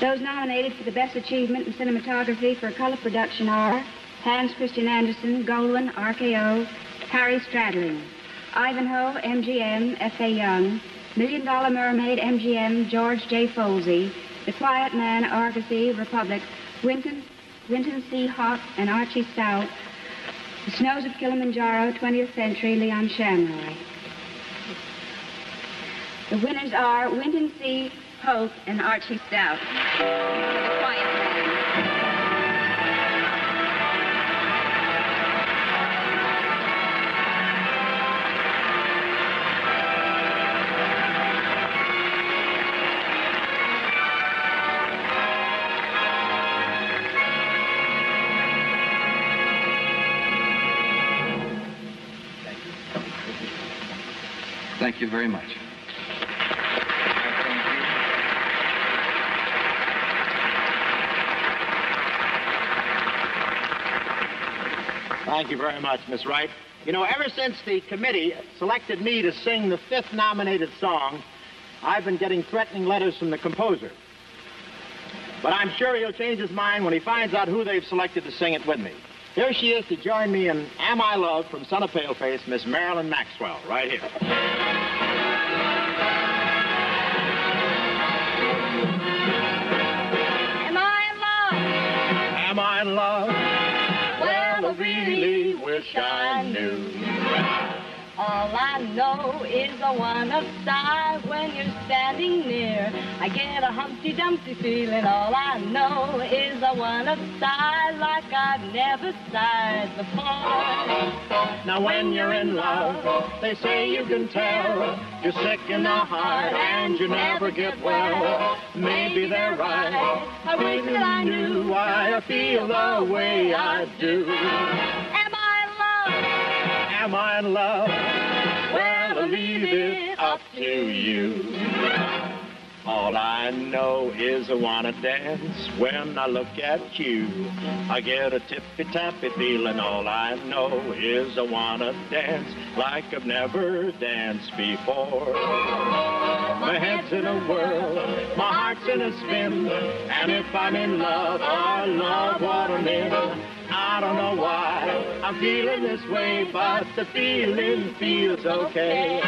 Those nominated for the Best Achievement in Cinematography for a Color Production are Hans Christian Andersen, Goldwyn, RKO, Harry Stradling. Ivanhoe, MGM, F.A. Young. Million Dollar Mermaid, MGM, George J. Folsey. The Quiet Man, Argosy, Republic. Winton, Winton C. Hawk and Archie Stout, The Snows of Kilimanjaro, 20th Century, Leon Shamroy. The winners are Winton C. Hoch and Archie Stout. You very much. Thank you very much, Miss Wright. You know, ever since the committee selected me to sing the fifth nominated song, I've been getting threatening letters from the composer. But I'm sure he'll change his mind when he finds out who they've selected to sing it with me. Here she is to join me in Am I Love from Son of Paleface, Miss Marilyn Maxwell, right here. Love? Am I in love? Well, I really wish I knew. All I know is I wanna sigh when you're standing near. I get a Humpty Dumpty feeling. All I know is I wanna sigh like I've never sighed before. Now when you're in love, they say you can tell you're sick in the heart and you never get well. Maybe they're right. I wish that I knew why I feel the way I do. Am I in love? Am I in love? Well, I'll leave it up to you. All I know is I wanna dance when I look at you. I get a tippy tappy feeling. All I know is I wanna dance like I've never danced before. My head's in a whirl, my heart's in a spin, and if I'm in love, I love what I'm in. I don't know why I'm feeling this way, but the feeling feels okay.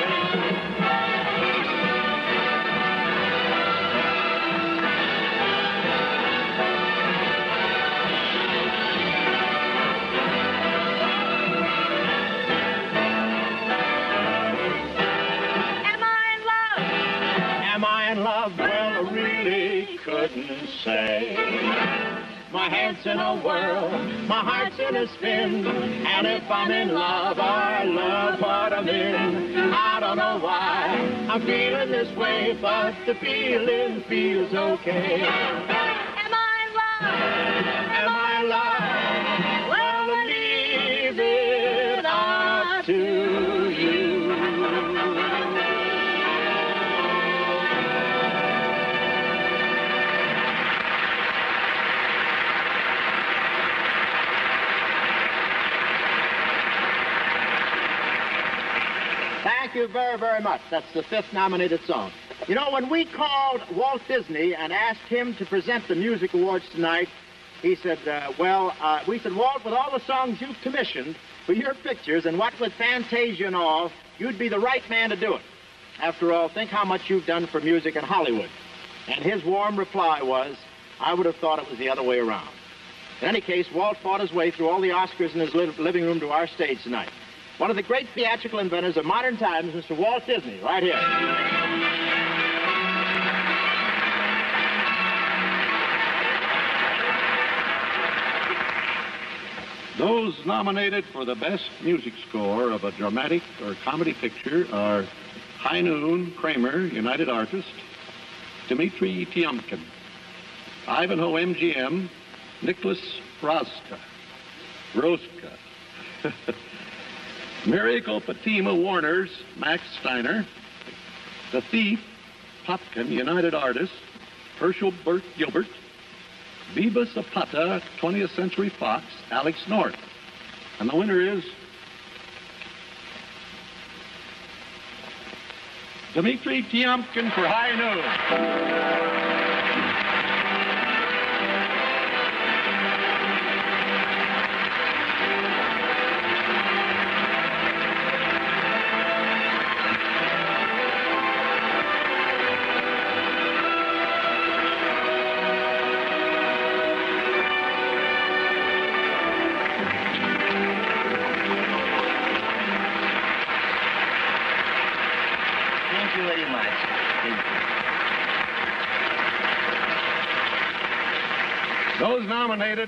Say. My head's in a whirl, my heart's in a spin, and if I'm in love, I love what I'm in. I don't know why I'm feeling this way, but the feeling feels okay. Very, very much. That's the fifth nominated song. You know, when we called Walt Disney and asked him to present the music awards tonight, he said, uh, well, uh, we said, Walt, with all the songs you've commissioned for your pictures and what with Fantasia and all, you'd be the right man to do it. After all, think how much you've done for music in Hollywood. And his warm reply was, I would have thought it was the other way around. In any case, Walt fought his way through all the Oscars in his li- living room to our stage tonight. One of the great theatrical inventors of modern times, Mr. Walt Disney, right here. Those nominated for the best music score of a dramatic or comedy picture are High Noon, Kramer, United Artists, Dmitri Tiomkin, Ivanhoe MGM, Nicholas Rozsa, Rozsa, [laughs] Miracle Fatima Warner's Max Steiner, The Thief, Popkin, United Artists, Herschel Burke Gilbert, Viva Zapata, 20th Century Fox, Alex North. And the winner is Dmitri Tiomkin for High Noon.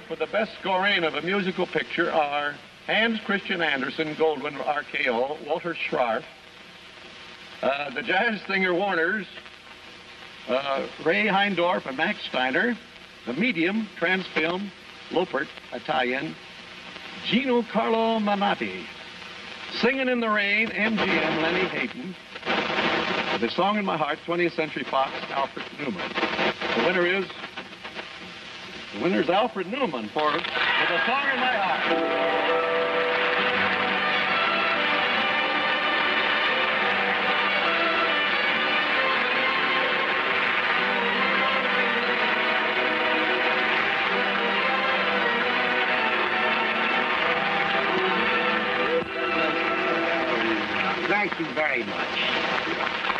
For the best scoring of a musical picture are Hans Christian Andersen, Goldwyn RKO, Walter Scharf, uh, the jazz singer Warners, uh, Ray Heindorf and Max Steiner, the medium Transfilm, Lopert, Italian, Gian Carlo Menotti, Singing in the Rain, MGM, Lennie Hayton, the Song in My Heart, 20th Century Fox, Alfred Newman. The winner is the winner is Alfred Newman for With a Song in My Heart. Thank you very much.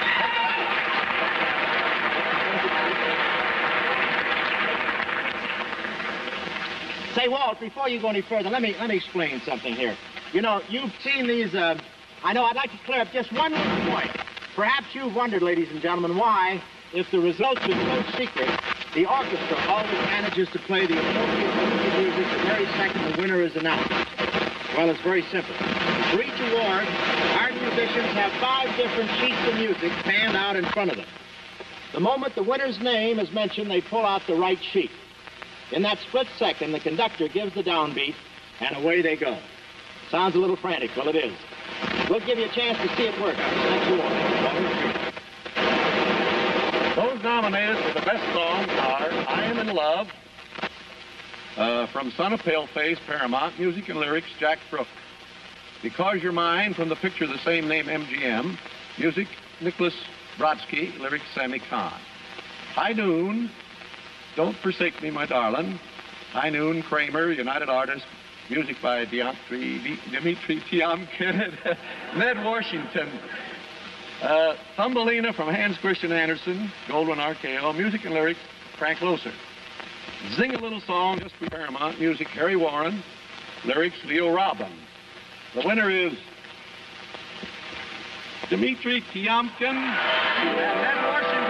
Say, Walt, before you go any further, let me let me explain something here. You know, you've seen these. Uh, I know. I'd like to clear up just one point. Perhaps you've wondered, ladies and gentlemen, why, if the results are so secret, the orchestra always manages to play the appropriate music the very second the winner is announced. Well, it's very simple. For each award, our musicians have five different sheets of music panned out in front of them. The moment the winner's name is mentioned, they pull out the right sheet. In that split second, the conductor gives the downbeat, and away they go. Sounds a little frantic. Well, it is. We'll give you a chance to see it work. Thank you all. Those nominated for the best song are I Am in Love, uh, from Son of Paleface, Paramount, music and lyrics, Jack Brooke. Because You're Mine, from the picture of the same name, MGM, music, Nicholas Brodszky, lyrics, Sammy Cahn. High Noon, Don't Forsake Me, My Darling. High Noon, Kramer, United Artists, music by Dimitri, Dimitri Tiomkin [laughs] Ned Washington. Uh, Thumbelina from Hans Christian Andersen, Goldwyn RKO, music and lyrics, Frank Loesser. Sing a Little Song, just for Paramount, music, Harry Warren, lyrics, Leo Robin. The winner is Dimitri Tiomkin and Ned Washington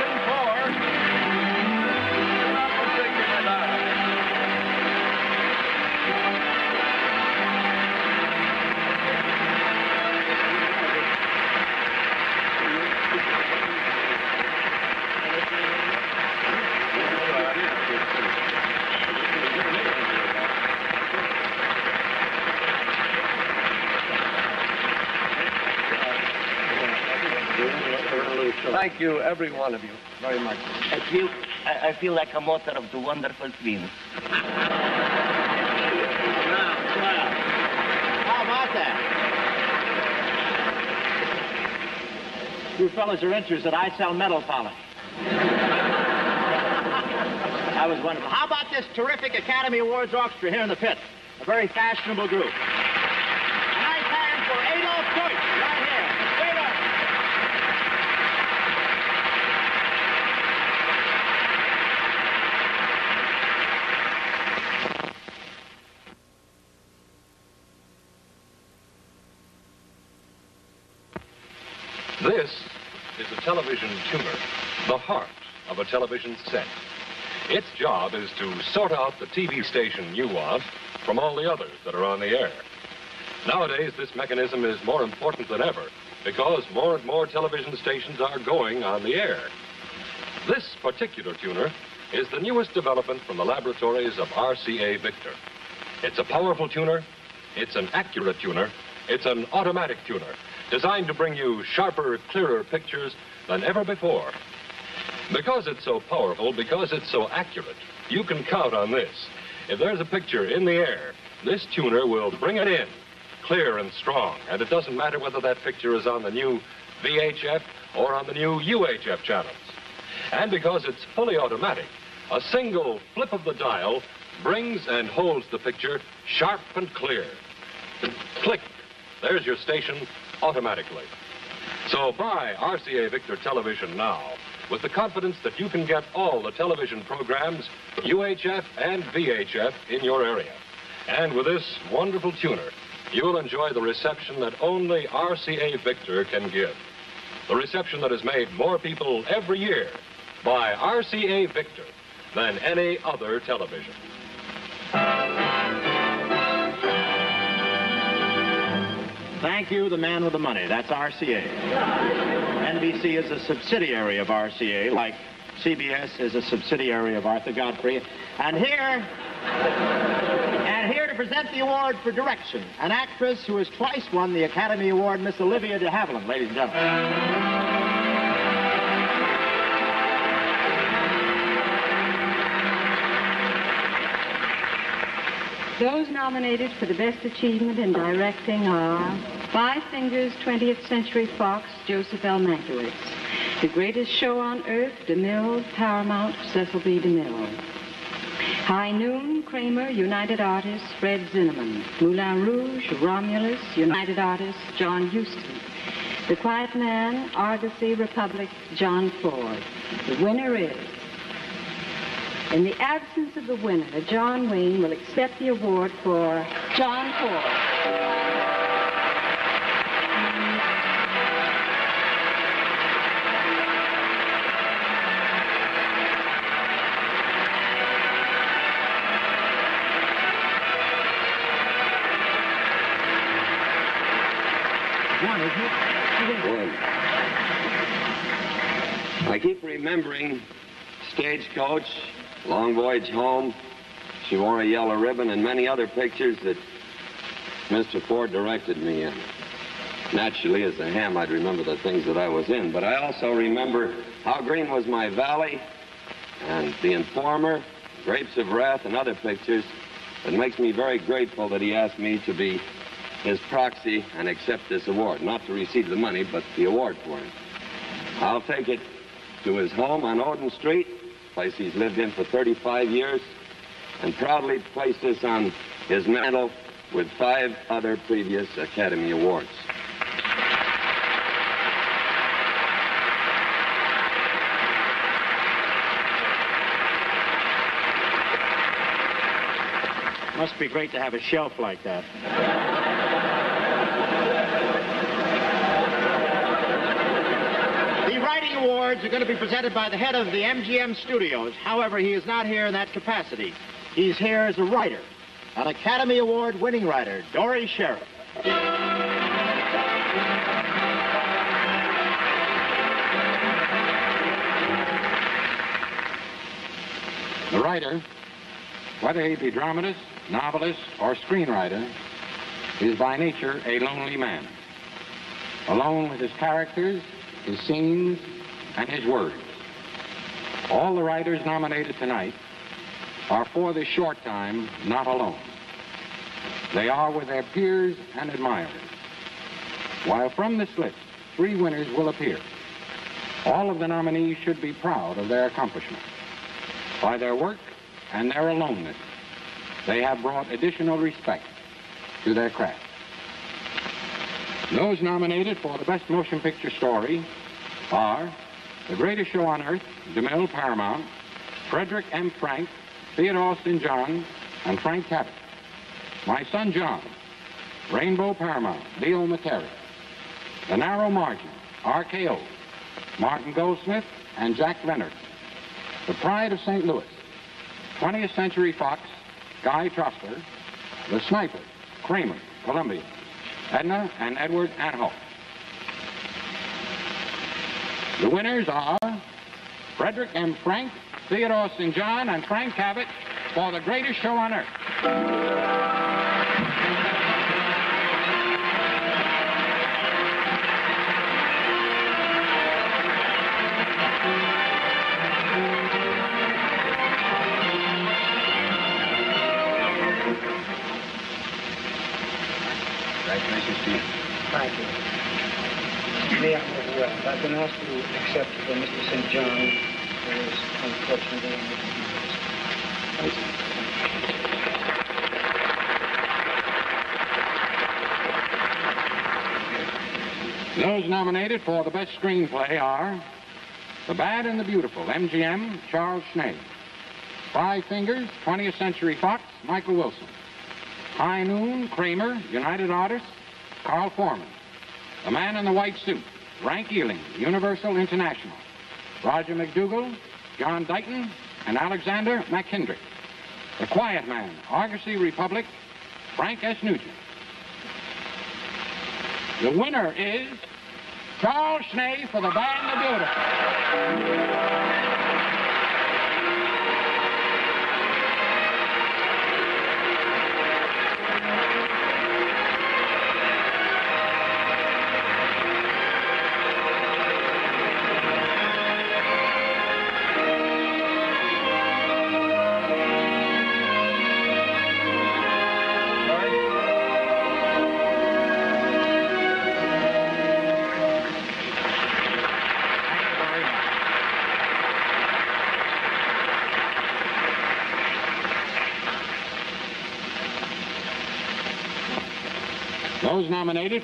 Thank you, every one of you, very much. I feel, I, I feel like a mother of the wonderful twins. How about that? You fellas are interested. I sell metal polish. That was wonderful. How about this terrific Academy Awards orchestra here in the pit? A very fashionable group. A nice hand for Adolf Deutsch, right here. Straight up. This is a television tuner, the heart of a television set. Its job is to sort out the TV station you want from all the others that are on the air. Nowadays, this mechanism is more important than ever because more and more television stations are going on the air. This particular tuner is the newest development from the laboratories of RCA Victor. It's a powerful tuner, it's an accurate tuner, it's an automatic tuner designed to bring you sharper, clearer pictures than ever before. Because it's so powerful, because it's so accurate, you can count on this. If there's a picture in the air, this tuner will bring it in, clear and strong. And it doesn't matter whether that picture is on the new VHF or on the new UHF channels. And because it's fully automatic, a single flip of the dial brings and holds the picture sharp and clear. Click. There's your station automatically. So buy RCA Victor television now with the confidence that you can get all the television programs, UHF and VHF, in your area. And with this wonderful tuner, you'll enjoy the reception that only RCA Victor can give. the reception that has made more people every year buy RCA Victor than any other television. Thank you, the man with the money. That's RCA. NBC is a subsidiary of RCA, like CBS is a subsidiary of Arthur Godfrey. And here, and here to present the award for direction, an actress who has twice won the Academy Award, Miss Olivia de Havilland, ladies and gentlemen. Those nominated for the best achievement in directing are Five Fingers, 20th Century Fox, Joseph L. Mankiewicz. The Greatest Show on Earth, DeMille, Paramount, Cecil B. DeMille. High Noon, Kramer, United Artists, Fred Zinnemann. Moulin Rouge, Romulus, United Artists, John Huston. The Quiet Man, Argosy, Republic, John Ford. The winner is in the absence of the winner, John Wayne will accept the award for John Ford. One, isn't it? One. I keep remembering Stagecoach, Long Voyage Home, She Wore a Yellow Ribbon, and many other pictures that Mr. Ford directed me in. Naturally, as a ham, I'd remember the things that I was in, but I also remember How Green Was My Valley and The Informer, Grapes of Wrath, and other pictures. It makes me very grateful that he asked me to be his proxy and accept this award. Not to receive the money, but the award for it. I'll take it to his home on Odin Street, place he's lived in for 35 years, and proudly place this on his mantle with five other previous Academy Awards. Must be great to have a shelf like that. [laughs] Awards are going to be presented by the head of the MGM studios. However, he is not here in that capacity. He's here as a writer, an Academy Award winning writer, Dore Schary. The writer, whether he be dramatist, novelist, or screenwriter, is by nature a lonely man. Alone with his characters, his scenes, and his words. All the writers nominated tonight are for this short time not alone. They are with their peers and admirers. While from this list, three winners will appear. All of the nominees should be proud of their accomplishment. By their work and their aloneness, they have brought additional respect to their craft. Those nominated for the Best Motion Picture Story are The Greatest Show on Earth, DeMille Paramount, Frederick M. Frank, Theodore St. John, and Frank Cavett. My Son John, Rainbow Paramount, Leo McCarey. The Narrow Margin, RKO, Martin Goldsmith and Jack Leonard. The Pride of St. Louis, 20th Century Fox, Guy Trosper. The Sniper, Kramer, Columbia. Edna and Edward Anhalt. The winners are Frederick M. Frank, Theodore St. John, and Frank Cavett for the greatest show on earth. Congratulations to you. Thank you. I've been asked to accept for Mr. St. John, who is unfortunately Those nominated for the best screenplay are The Bad and the Beautiful, MGM, Charles Schnee. Five Fingers, 20th Century Fox, Michael Wilson. High Noon, Kramer, United Artists, Carl Foreman. The Man in the White Suit, Rank Ealing, Universal International. Roger MacDougall, John Dighton, and Alexander Mackendrick. The Quiet Man, Argosy Republic, Frank S. Nugent. The winner is Charles Schnee for the band The Beautiful.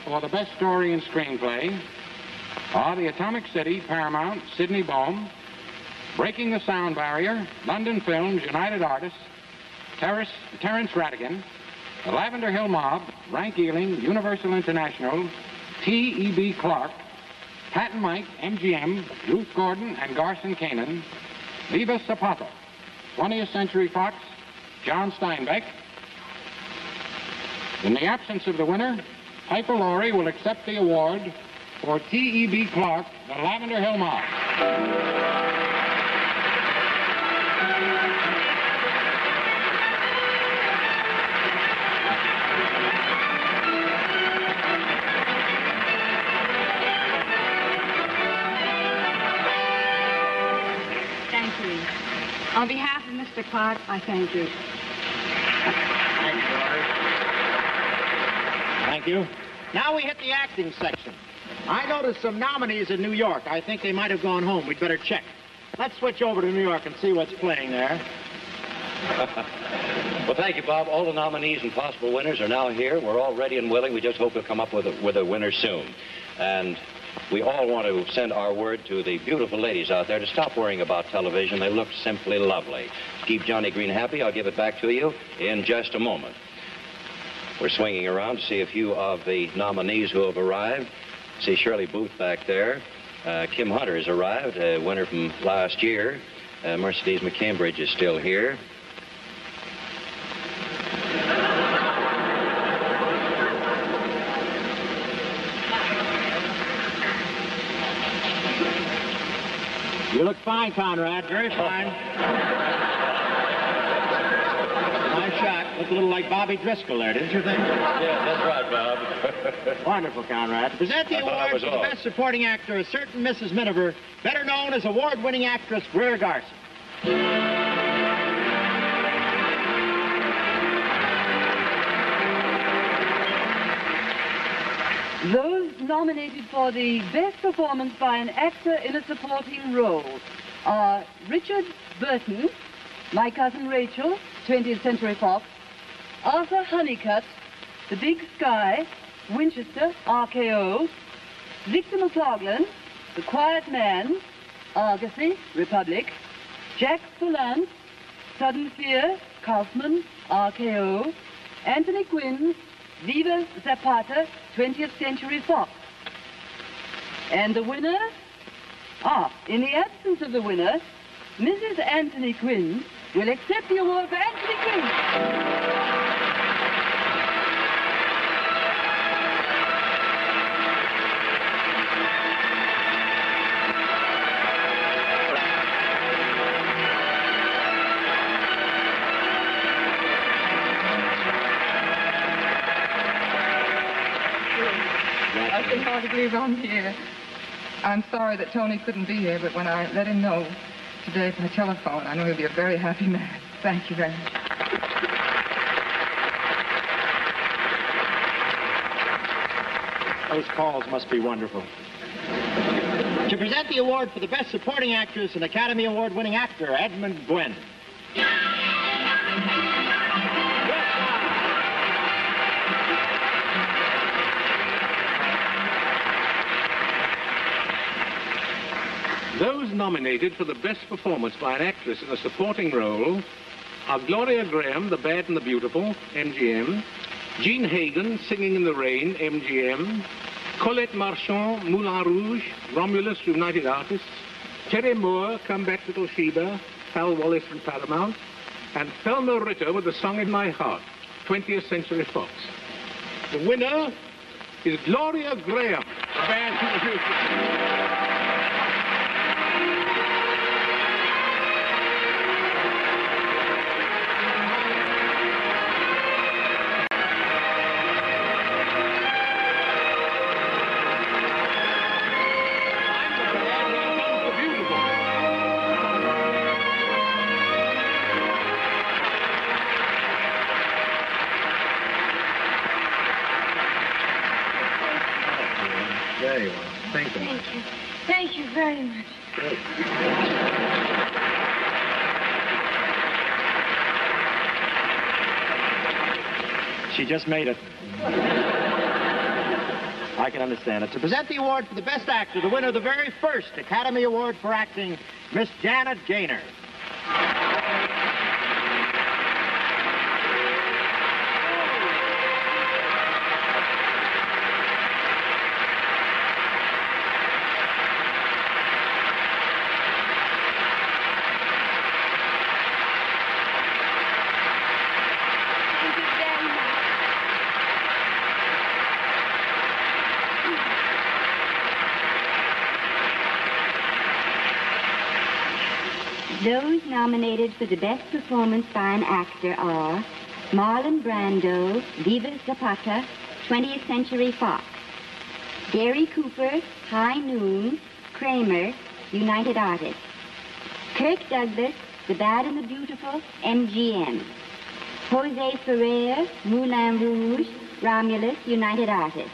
For the best story and screenplay are The Atomic City, Paramount, Sydney Boehm, Breaking the Sound Barrier, London Films, United Artists, Terrace, Terence Rattigan, The Lavender Hill Mob, Rank Ealing, Universal International, T.E.B. Clarke, Pat and Mike, MGM, Ruth Gordon and Garson Kanin, Viva Zapata, 20th Century Fox, John Steinbeck, in the absence of the winner, Piper Laurie will accept the award for T.E.B. Clarke, the Lavender Hill you. On behalf of Mr. Clarke, I thank you. Thank you. Now we hit the acting section. I noticed some nominees in New York. I think they might have gone home. We'd better check. Let's switch over to New York and see what's playing there. [laughs] well, thank you, Bob. All the nominees and possible winners are now here. We're all ready and willing. We just hope we'll come up with a, with a winner soon. And we all want to send our word to the beautiful ladies out there to stop worrying about television. They look simply lovely. Keep Johnny Green happy. I'll give it back to you in just a moment. We're swinging around to see a few of the nominees who have arrived. See Shirley Booth back there. Uh, Kim Hunter has arrived, a winner from last year. Uh, Mercedes McCambridge is still here. You look fine, Conrad. Very fine. [laughs] nice. Looked a little like Bobby Driscoll there, didn't you think? Yeah, that's right, Bob. [laughs] Wonderful, Conrad. Present the I award was for the off. best supporting actor, a certain Mrs. Miniver, better known as award-winning actress Greer Garson. Those nominated for the best performance by an actor in a supporting role are Richard Burton, My Cousin Rachel, 20th Century Fox, Arthur Hunnicutt, The Big Sky, Winchester, RKO, Victor McLaglen, The Quiet Man, Argosy, Republic, Jack Palance, Sudden Fear, Kaufman, RKO, Anthony Quinn, Viva Zapata, 20th Century Fox. And the winner? Ah, in the absence of the winner, Mrs. Anthony Quinn will accept the award for Anthony Quinn. I can hardly believe I'm here. I'm sorry that Tony couldn't be here, but when I let him know today by telephone, I know he'll be a very happy man. Thank you very much. Those calls must be wonderful. To present the award for the best supporting actress and Academy Award winning actor, Edmund Gwenn. Those nominated for the best performance by an actress in a supporting role are Gloria Grahame, The Bad and the Beautiful, MGM, Jean Hagen, Singing in the Rain, MGM, Colette Marchand, Moulin Rouge, Romulus, United Artists, Terry Moore, Come Back Little Sheba, Hal Wallis from Paramount, and Thelma Ritter with The Song in My Heart, 20th Century Fox. The winner is Gloria Grahame. Very just made it. I can understand it. To present the award for the Best Actor, the winner of the very first Academy Award for Acting, Miss Janet Gaynor. Thank you very much. Those nominated for the best performance by an actor are Marlon Brando, Viva Zapata, 20th Century Fox. Gary Cooper, High Noon, Kramer, United Artists. Kirk Douglas, The Bad and the Beautiful, MGM. Jose Ferrer, Moulin Rouge, Romulus, United Artists.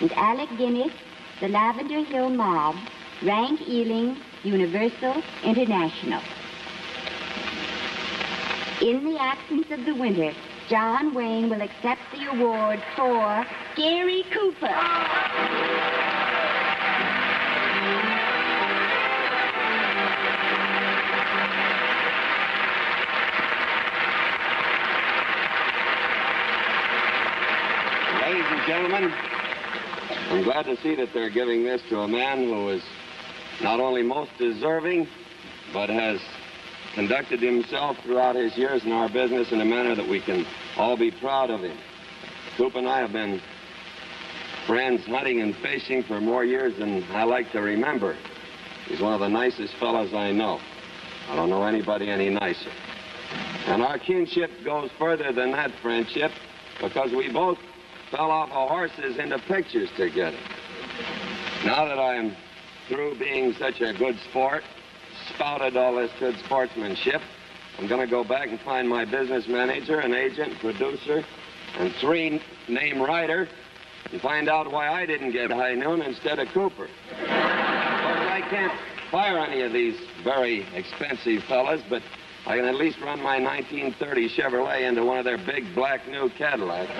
And Alec Guinness, The Lavender Hill Mob, Rank Ealing, Universal International. In the absence of the winner, John Wayne will accept the award for Gary Cooper. Ladies and gentlemen, I'm glad to see that they're giving this to a man who is not only most deserving, but has conducted himself throughout his years in our business in a manner that we can all be proud of him. Coop and I have been friends hunting and fishing for more years than I like to remember. He's one of the nicest fellows I know. I don't know anybody any nicer. And our kinship goes further than that friendship because we both fell off of horses into pictures together. Now that I'm through being such a good sport, spouted all this good sportsmanship, I'm going to go back and find my business manager, an agent, producer, and three name writer and find out why I didn't get high noon instead of Cooper. Of course, I can't fire any of these very expensive fellas, but I can at least run my 1930 Chevrolet into one of their big black new Cadillacs.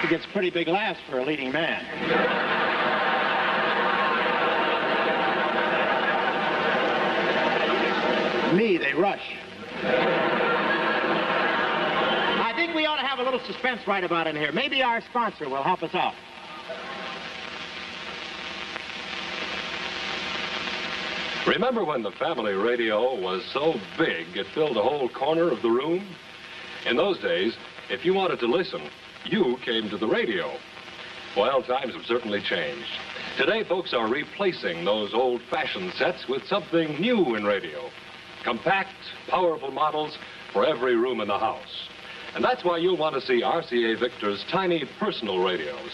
He gets pretty big laughs for a leading man. Me, they rush. I think we ought to have a little suspense right about in here. Maybe our sponsor will help us out. Remember when the family radio was so big it filled a whole corner of the room? In those days, if you wanted to listen, you came to the radio. Well, times have certainly changed. Today, folks are replacing those old-fashioned sets with something new in radio. Compact, powerful models for every room in the house. And that's why you'll want to see RCA Victor's tiny personal radios.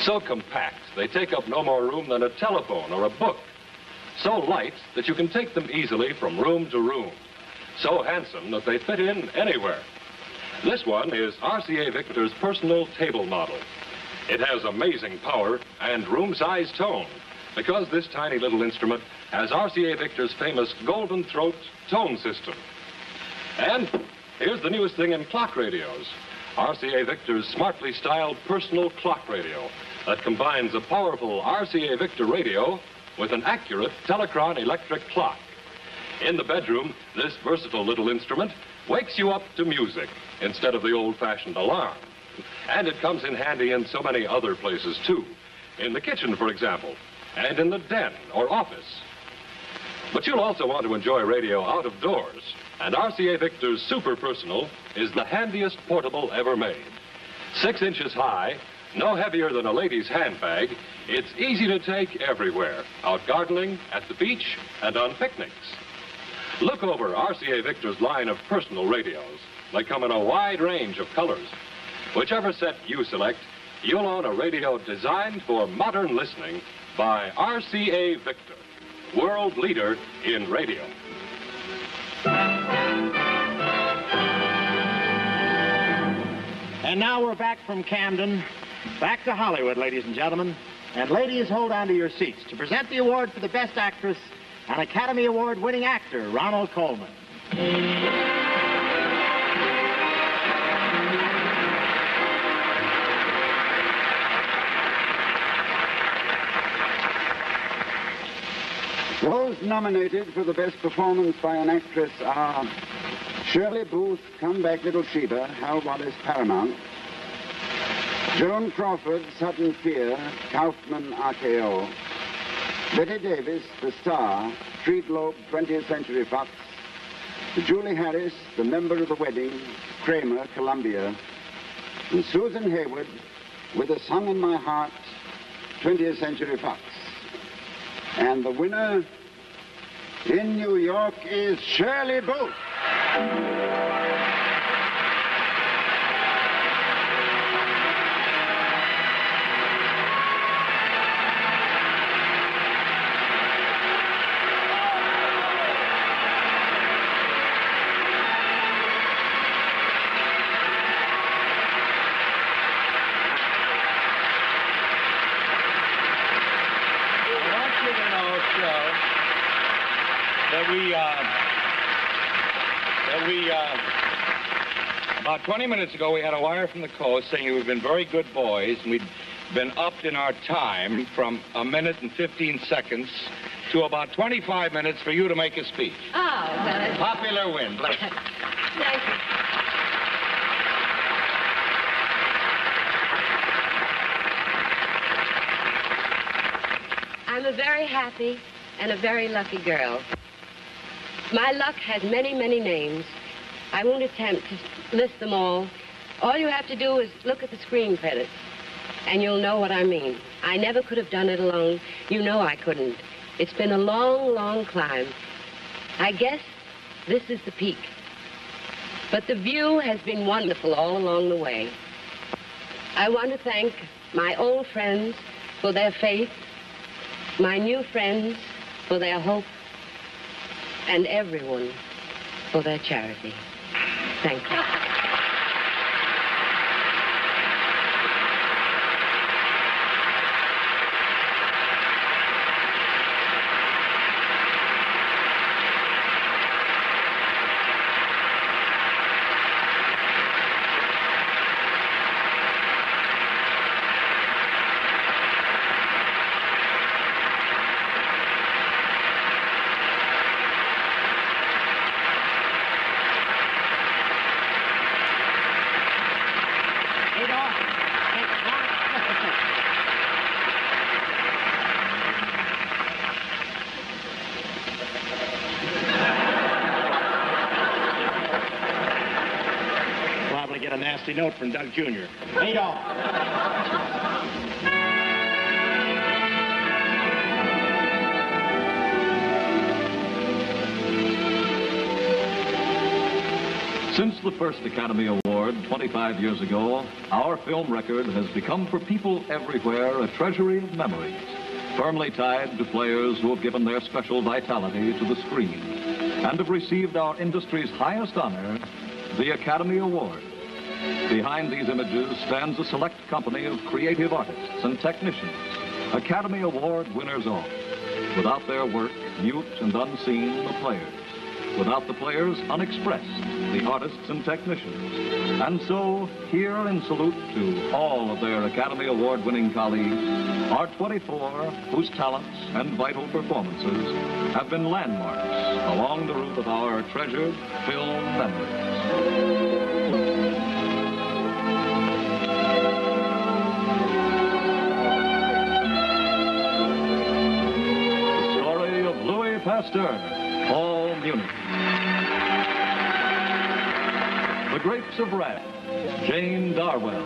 So compact, they take up no more room than a telephone or a book. So light that you can take them easily from room to room. So handsome that they fit in anywhere. This one is RCA Victor's personal table model. It has amazing power and room-size tone because this tiny little instrument has RCA Victor's famous Golden Throat tone system. And here's the newest thing in clock radios. RCA Victor's smartly styled personal clock radio that combines a powerful RCA Victor radio with an accurate Telechron electric clock. In the bedroom, this versatile little instrument wakes you up to music instead of the old-fashioned alarm. And it comes in handy in so many other places, too. In the kitchen, for example, and in the den or office. But you'll also want to enjoy radio out of doors. And RCA Victor's Super Personal is the handiest portable ever made. Six inches high, no heavier than a lady's handbag, it's easy to take everywhere, out gardening, at the beach, and on picnics. Look over RCA Victor's line of personal radios. They come in a wide range of colors. Whichever set you select, you'll own a radio designed for modern listening by RCA Victor, world leader in radio. And now we're back from Camden, back to Hollywood, ladies and gentlemen. And ladies, hold on to your seats to present the award for the Best Actress and Academy Award winning actor, Ronald Colman. Those nominated for the best performance by an actress are Shirley Booth, Come Back Little Sheba, Hal Wallis, Paramount, Joan Crawford, Sudden Fear, Kaufman, RKO, Bette Davis, The Star, Treat Loeb, 20th Century Fox, Julie Harris, The Member of the Wedding, Kramer, Columbia, and Susan Hayward, With a Song in My Heart, 20th Century Fox. And the winner in New York is Shirley Booth. That we, uh, that we, uh, about 20 minutes ago, we had a wire from the coast saying we've been very good boys, and we'd been upped in our time from a minute and 15 seconds to about 25 minutes for you to make a speech. Oh, well, Popular win, bless you. [laughs] thank you. I'm a very happy and a very lucky girl. My luck has many, many names. I won't attempt to list them all. All you have to do is look at the screen credits, and you'll know what I mean. I never could have done it alone. You know I couldn't. It's been a long, long climb. I guess this is the peak. But the view has been wonderful all along the way. I want to thank my old friends for their faith, my new friends for their hope, and everyone for their charity. Thank you. Probably get a nasty note from Doug Jr. Adolph. Since the first Academy Award 25 years ago, our film record has become for people everywhere a treasury of memories, firmly tied to players who have given their special vitality to the screen and have received our industry's highest honor, the Academy Award. Behind these images stands a select company of creative artists and technicians, Academy Award winners all. Without their work, mute and unseen, the players. Without the players, unexpressed, the artists and technicians. And so, here in salute to all of their Academy Award winning colleagues are 24 whose talents and vital performances have been landmarks along the route of our treasured film memories. Louis Pasteur, Paul Muni. The Grapes of Wrath, Jane Darwell.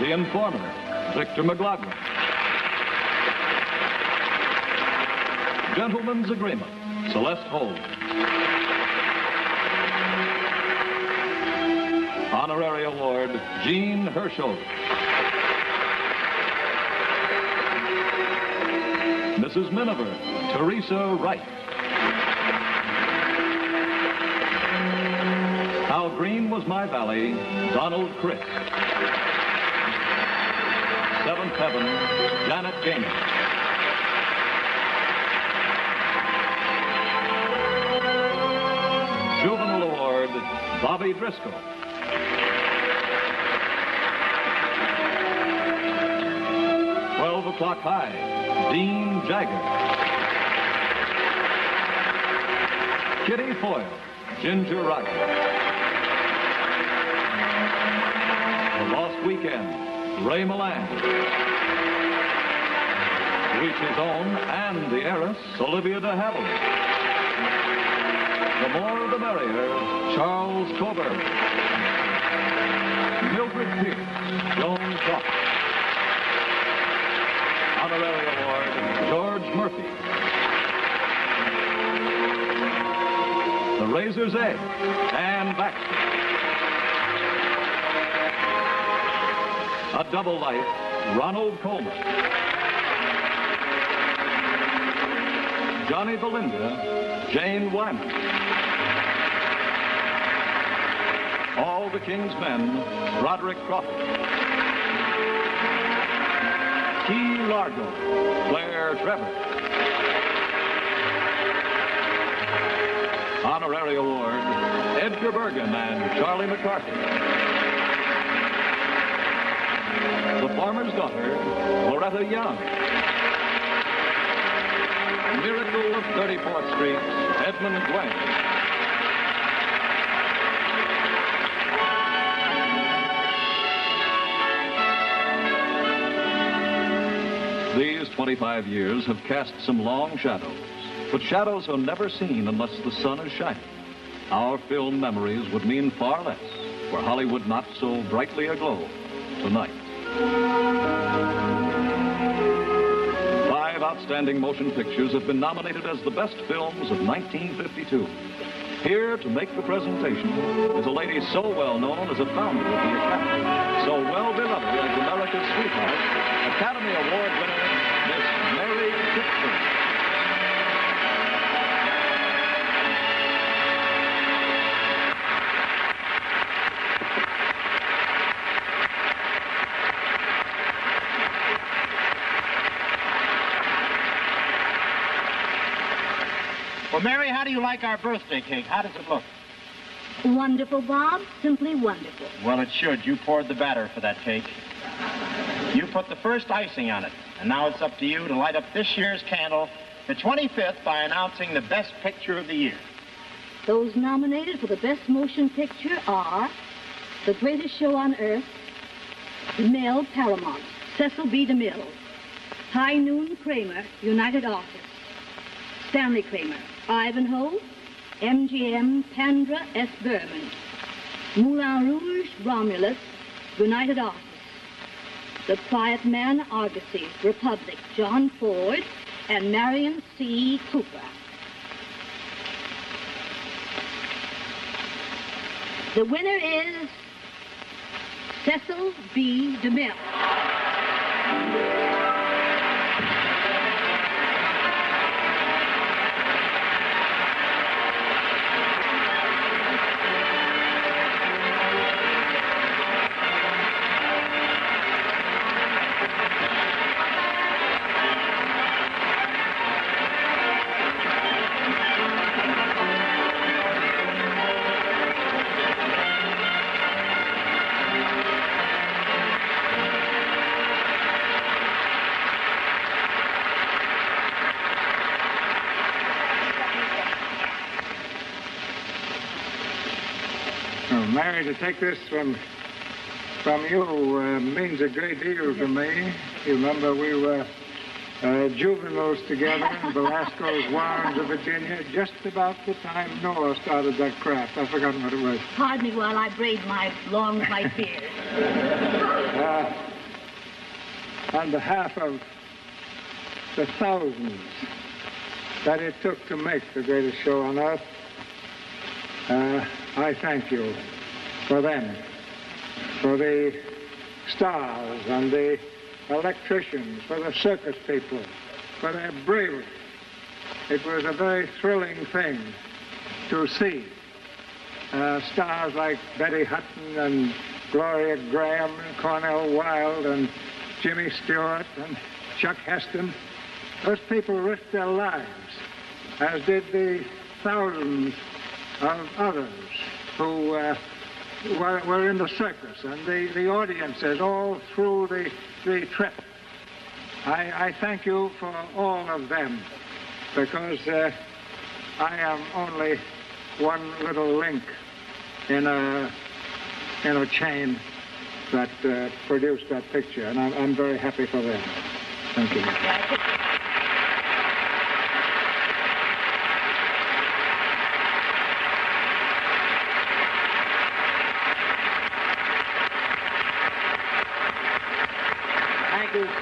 The Informer, Victor McLaglen. Gentleman's Agreement, Celeste Holm. Honorary Award, Jean Hersholt. Mrs. Miniver, Teresa Wright. How Green Was My Valley, Donald Crisp. Seventh Heaven, Janet Gaynor. Juvenile Award, Bobby Driscoll. O'clock high, Dean Jagger. Kitty Foyle, Ginger Rogers. The Lost Weekend, Ray Milland. Reach his own and the heiress, Olivia de Havilland. The more the merrier, Charles Coburn. Mildred Pierce, Joan Crawford. Honorary Award, George Murphy. The Razor's Edge, Anne Baxter. A Double Life, Ronald Colman. Johnny Belinda, Jane Wyman. All the King's Men, Broderick Crawford. Largo, Claire Trevor. Honorary Award, Edgar Bergen and Charlie McCarthy. The Farmer's Daughter, Loretta Young. Miracle of 34th Street, Edmund Gwenn. 25 years have cast some long shadows, but shadows are never seen unless the sun is shining. Our film memories would mean far less were Hollywood not so brightly aglow tonight. Five outstanding motion pictures have been nominated as the best films of 1952. Here to make the presentation is a lady so well known as a founder of the Academy, so well beloved as America's sweetheart, Academy Award winner, Mary, how do you like our birthday cake? How does it look? Wonderful, Bob. Simply wonderful. Well, it should. You poured the batter for that cake. You put the first icing on it. And now it's up to you to light up this year's candle, the 25th, by announcing the best picture of the year. Those nominated for the Best Motion Picture are The Greatest Show on Earth, Mel Paramount, Cecil B. DeMille, High Noon Kramer, United Artists, Stanley Kramer, Ivanhoe, MGM Pandro S. Berman, Moulin Rouge Romulus, United Artists, The Quiet Man Argosy, Republic, John Ford, and Merian C. Cooper. The winner is Cecil B. DeMille. Take this from from you uh, means a great deal to me. You remember we were uh, juveniles together in Belasco's [laughs] Warrens of Virginia, just about the time Noah started that craft. I've forgotten what it was. Pardon me while I braid my long white beard. Uh, on behalf of the thousands that it took to make the greatest show on earth, uh, I thank you for them, for the stars and the electricians, for the circus people, for their bravery. It was a very thrilling thing to see uh, stars like Betty Hutton and Gloria Grahame and Cornel Wilde and Jimmy Stewart and Chuck Heston. Those people risked their lives, as did the thousands of others who uh, were, were in the circus and the, the audiences all through the, the trip. I, I thank you for all of them because uh, I am only one little link in a, in a chain that uh, produced that picture, and I'm, I'm very happy for them. Thank you.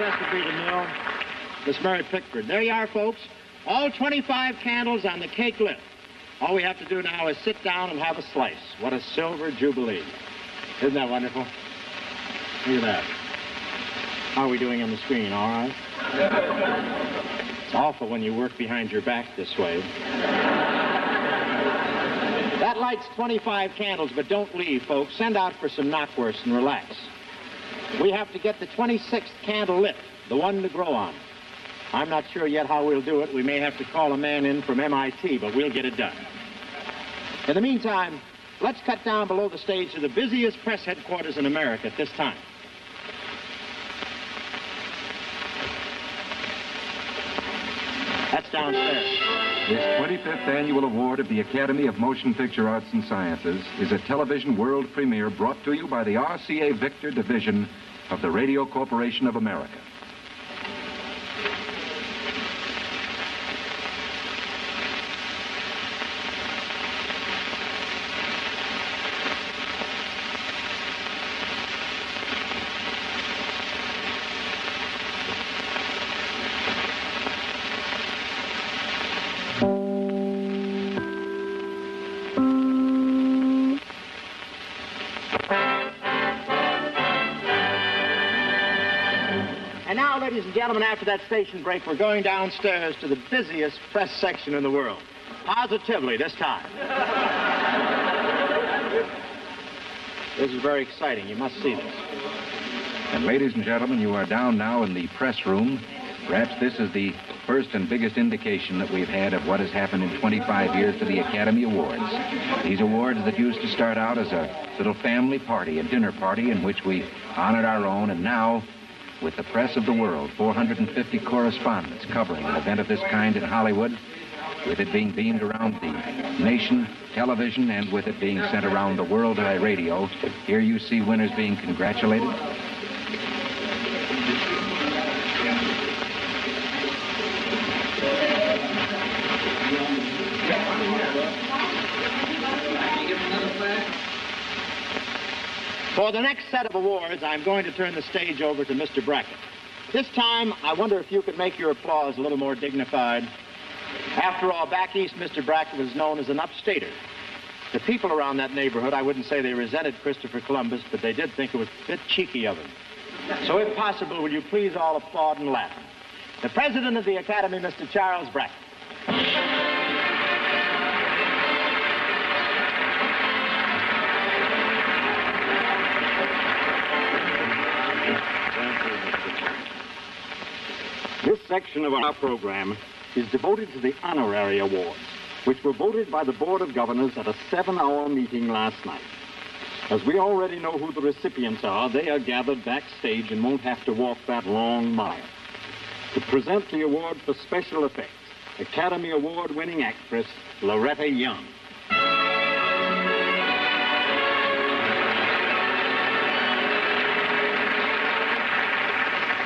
B. DeMille. Miss Mary Pickford. There you are, folks. All 25 candles on the cake lit. All we have to do now is sit down and have a slice. What a silver jubilee. Isn't that wonderful? Look at that. How are we doing on the screen? All right? It's awful when you work behind your back this way. That lights 25 candles, but don't leave, folks. Send out for some knockwurst and relax. We have to get the 26th candle lit, the one to grow on. I'm not sure yet how we'll do it. We may have to call a man in from MIT, but we'll get it done. In the meantime, let's cut down below the stage to the busiest press headquarters in America at this time. This 25th annual award of the Academy of Motion Picture Arts and Sciences is a television world premiere brought to you by the RCA Victor Division of the Radio Corporation of America. Ladies and gentlemen, after that station break, we're going downstairs to the busiest press section in the world. Positively, this time. [laughs] This is very exciting. You must see this. And ladies and gentlemen, you are down now in the press room. Perhaps this is the first and biggest indication that we've had of what has happened in 25 years to the Academy Awards. These awards that used to start out as a little family party, a dinner party in which we honored our own, and now, with the press of the world, 450 correspondents covering an event of this kind in Hollywood, with it being beamed around the nation, television, and with it being sent around the world by radio, here you see winners being congratulated. For the next set of awards, I'm going to turn the stage over to Mr. Brackett. This time, I wonder if you could make your applause a little more dignified. After all, back east, Mr. Brackett was known as an upstater. The people around that neighborhood, I wouldn't say they resented Christopher Columbus, but they did think it was a bit cheeky of him. So if possible, will you please all applaud and laugh? The president of the Academy, Mr. Charles Brackett. This section of our program is devoted to the honorary awards, which were voted by the Board of Governors at a seven-hour meeting last night. As we already know who the recipients are, they are gathered backstage and won't have to walk that long mile. To present the award for special effects, Academy Award-winning actress Loretta Young.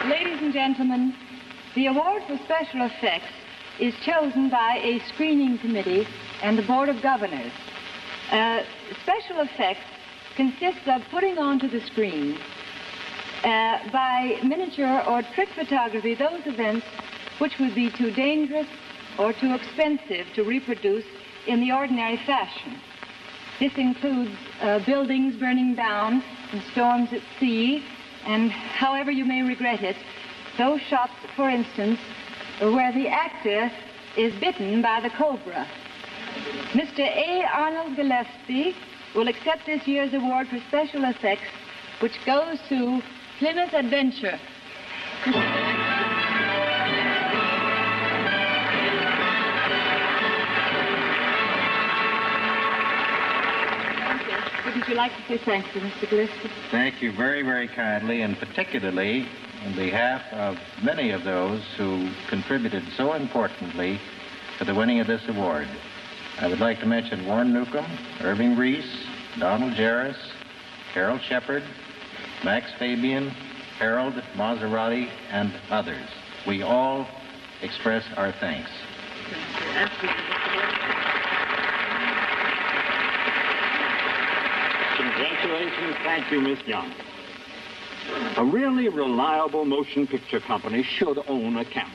Ladies and gentlemen, the award for special effects is chosen by a screening committee and the Board of Governors. Uh, special effects consists of putting onto the screen uh, by miniature or trick photography those events which would be too dangerous or too expensive to reproduce in the ordinary fashion. This includes uh, buildings burning down and storms at sea, and however you may regret it, those shots, for instance, where the actor is bitten by the cobra. Mr. A. Arnold Gillespie will accept this year's award for special effects, which goes to Plymouth Adventure. Wouldn't you like to say thank you, Mr. Gillespie? Thank you very, very kindly, and particularly on behalf of many of those who contributed so importantly to the winning of this award. I would like to mention Warren Newcomb, Irving Reese, Donald Jahraus, Carol Shepard, Max Fabian, Harold Maserati, and others. We all express our thanks. Congratulations. Thank you, Miss Young. A really reliable motion picture company should own a camera.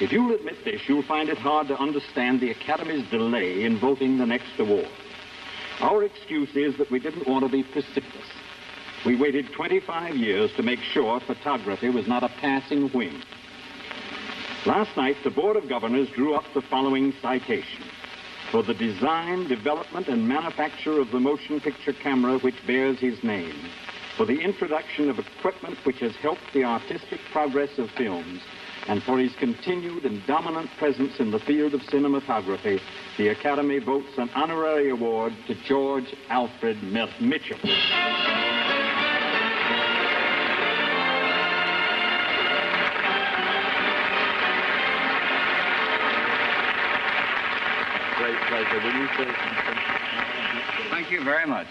If you'll admit this, you'll find it hard to understand the Academy's delay in voting the next award. Our excuse is that we didn't want to be precipitous. We waited 25 years to make sure photography was not a passing whim. Last night, the Board of Governors drew up the following citation. For the design, development, and manufacture of the motion picture camera which bears his name, for the introduction of equipment which has helped the artistic progress of films, and for his continued and dominant presence in the field of cinematography, the Academy votes an honorary award to George Alfred Mitchell. Great pleasure. Will you say something? Thank you very much.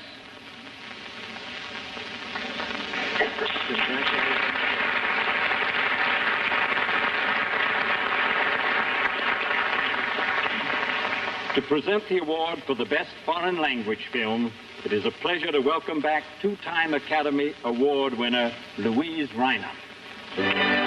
To present the award for the best foreign language film, it is a pleasure to welcome back two-time Academy Award winner Luise Rainer.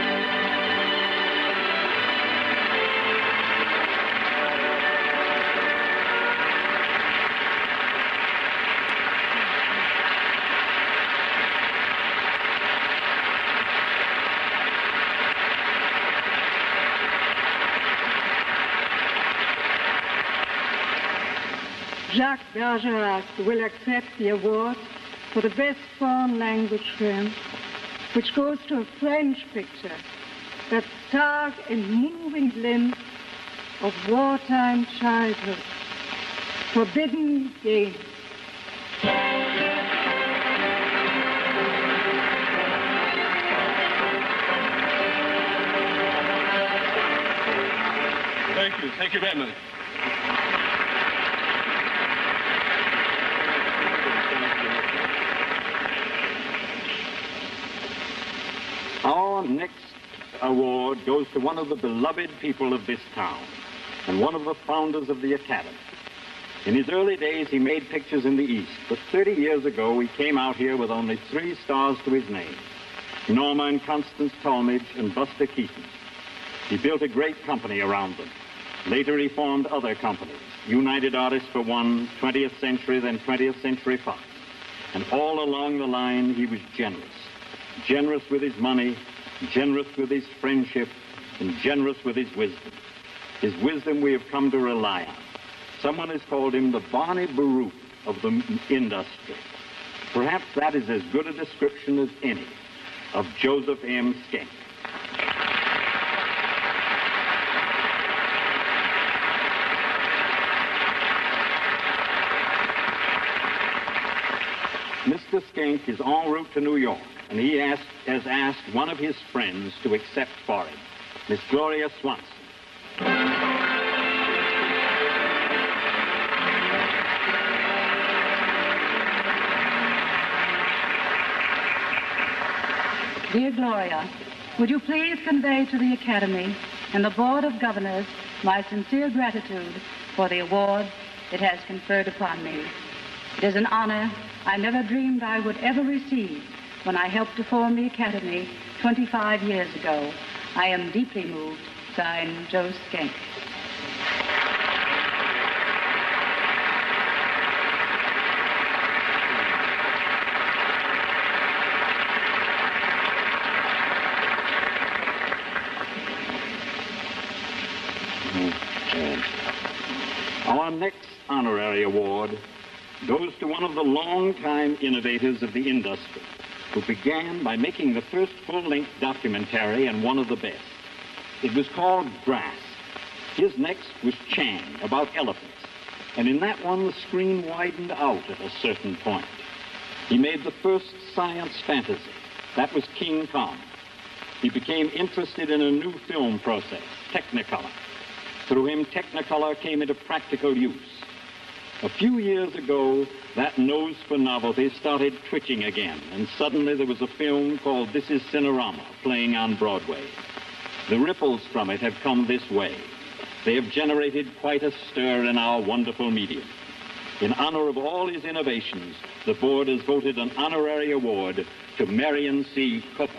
Jacques Bergerac will accept the award for the best foreign language film, which goes to a French picture that stark and moving glimpse of wartime childhood. Forbidden Game. Thank you. Thank you very much. Our next award goes to one of the beloved people of this town and one of the founders of the Academy. In his early days, he made pictures in the East, but 30 years ago, he came out here with only three stars to his name Norma and Constance Talmadge and Buster Keaton. He built a great company around them. Later, he formed other companies United Artists for one, 20th Century, then 20th Century Fox. And all along the line, he was generous generous with his money, generous with his friendship, and generous with his wisdom. His wisdom we have come to rely on. Someone has called him the Barney Baruch of the industry. Perhaps that is as good a description as any of Joseph M. Schenck. Mr. Schenck is en route to New York, and he has asked one of his friends to accept for him, Miss Gloria Swanson. Dear Gloria, Would you please convey to the Academy and the Board of Governors my sincere gratitude for the award it has conferred upon me. It is an honor I never dreamed I would ever receive when I helped to form the Academy 25 years ago. I am deeply moved. Signed, Joe Schenck. Our next honorary award goes to one of the longtime innovators of the industry, who began by making the first full-length documentary and one of the best. It was called Grass. His next was Chang, about elephants. And in that one, the screen widened out at a certain point. He made the first science fantasy. That was King Kong. He became interested in a new film process, Technicolor. Through him, Technicolor came into practical use. A few years ago, that nose for novelty started twitching again, and suddenly there was a film called This is Cinerama playing on Broadway. The ripples from it have come this way. They have generated quite a stir in our wonderful medium. In honor of all his innovations, the board has voted an honorary award to Merian C. Cooper.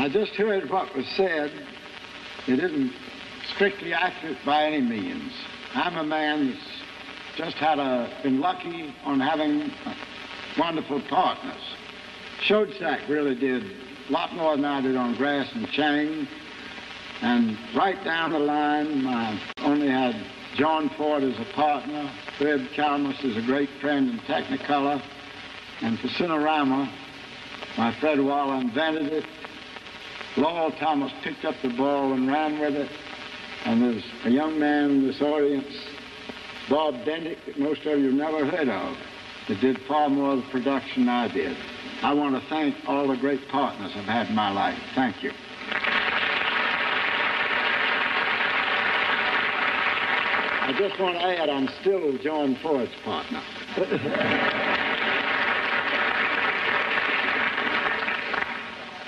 I just heard what was said. It isn't strictly accurate by any means. I'm a man that's just had a, been lucky on having wonderful partners. Schoedsack really did a lot more than I did on Grass and Chang. And right down the line, I only had John Ford as a partner. Fred Kalmus is a great friend in Technicolor. And for Cinerama, my Fred Waller invented it. Lowell Thomas picked up the ball and ran with it. And there's a young man in this audience, Bob Bendick, that most of you have never heard of, that did far more of the production than I did. I want to thank all the great partners I've had in my life. Thank you. I just want to add, I'm still John Ford's partner. [laughs]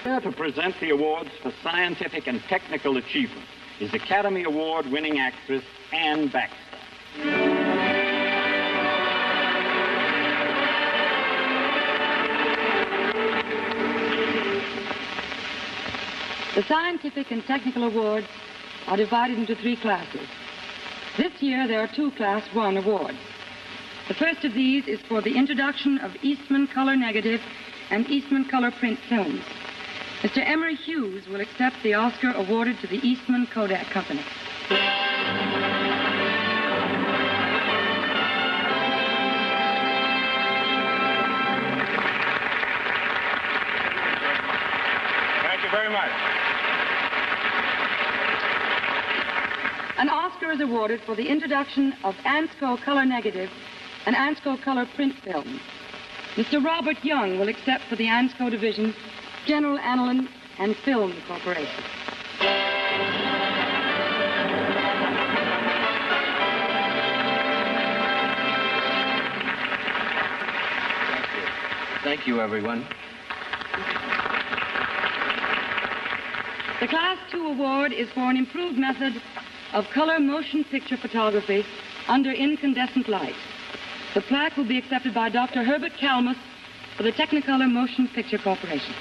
Here to present the awards for scientific and technical achievement is Academy Award winning actress Anne Baxter. The scientific and technical awards are divided into three classes. This year there are two Class 1 awards. The first of these is for the introduction of Eastman color negative and Eastman color print films. Mr. Emery Huse will accept the Oscar awarded to the Eastman Kodak Company. Thank you very much. An Oscar is awarded for the introduction of Ansco color negative and Ansco color print films. Mr. Robert Young will accept for the Ansco division General Aniline and Film Corporation. Thank you, everyone. The Class 2 award is for an improved method of color motion picture photography under incandescent light. The plaque will be accepted by Dr. Herbert Kalmus for the Technicolor Motion Picture Corporation.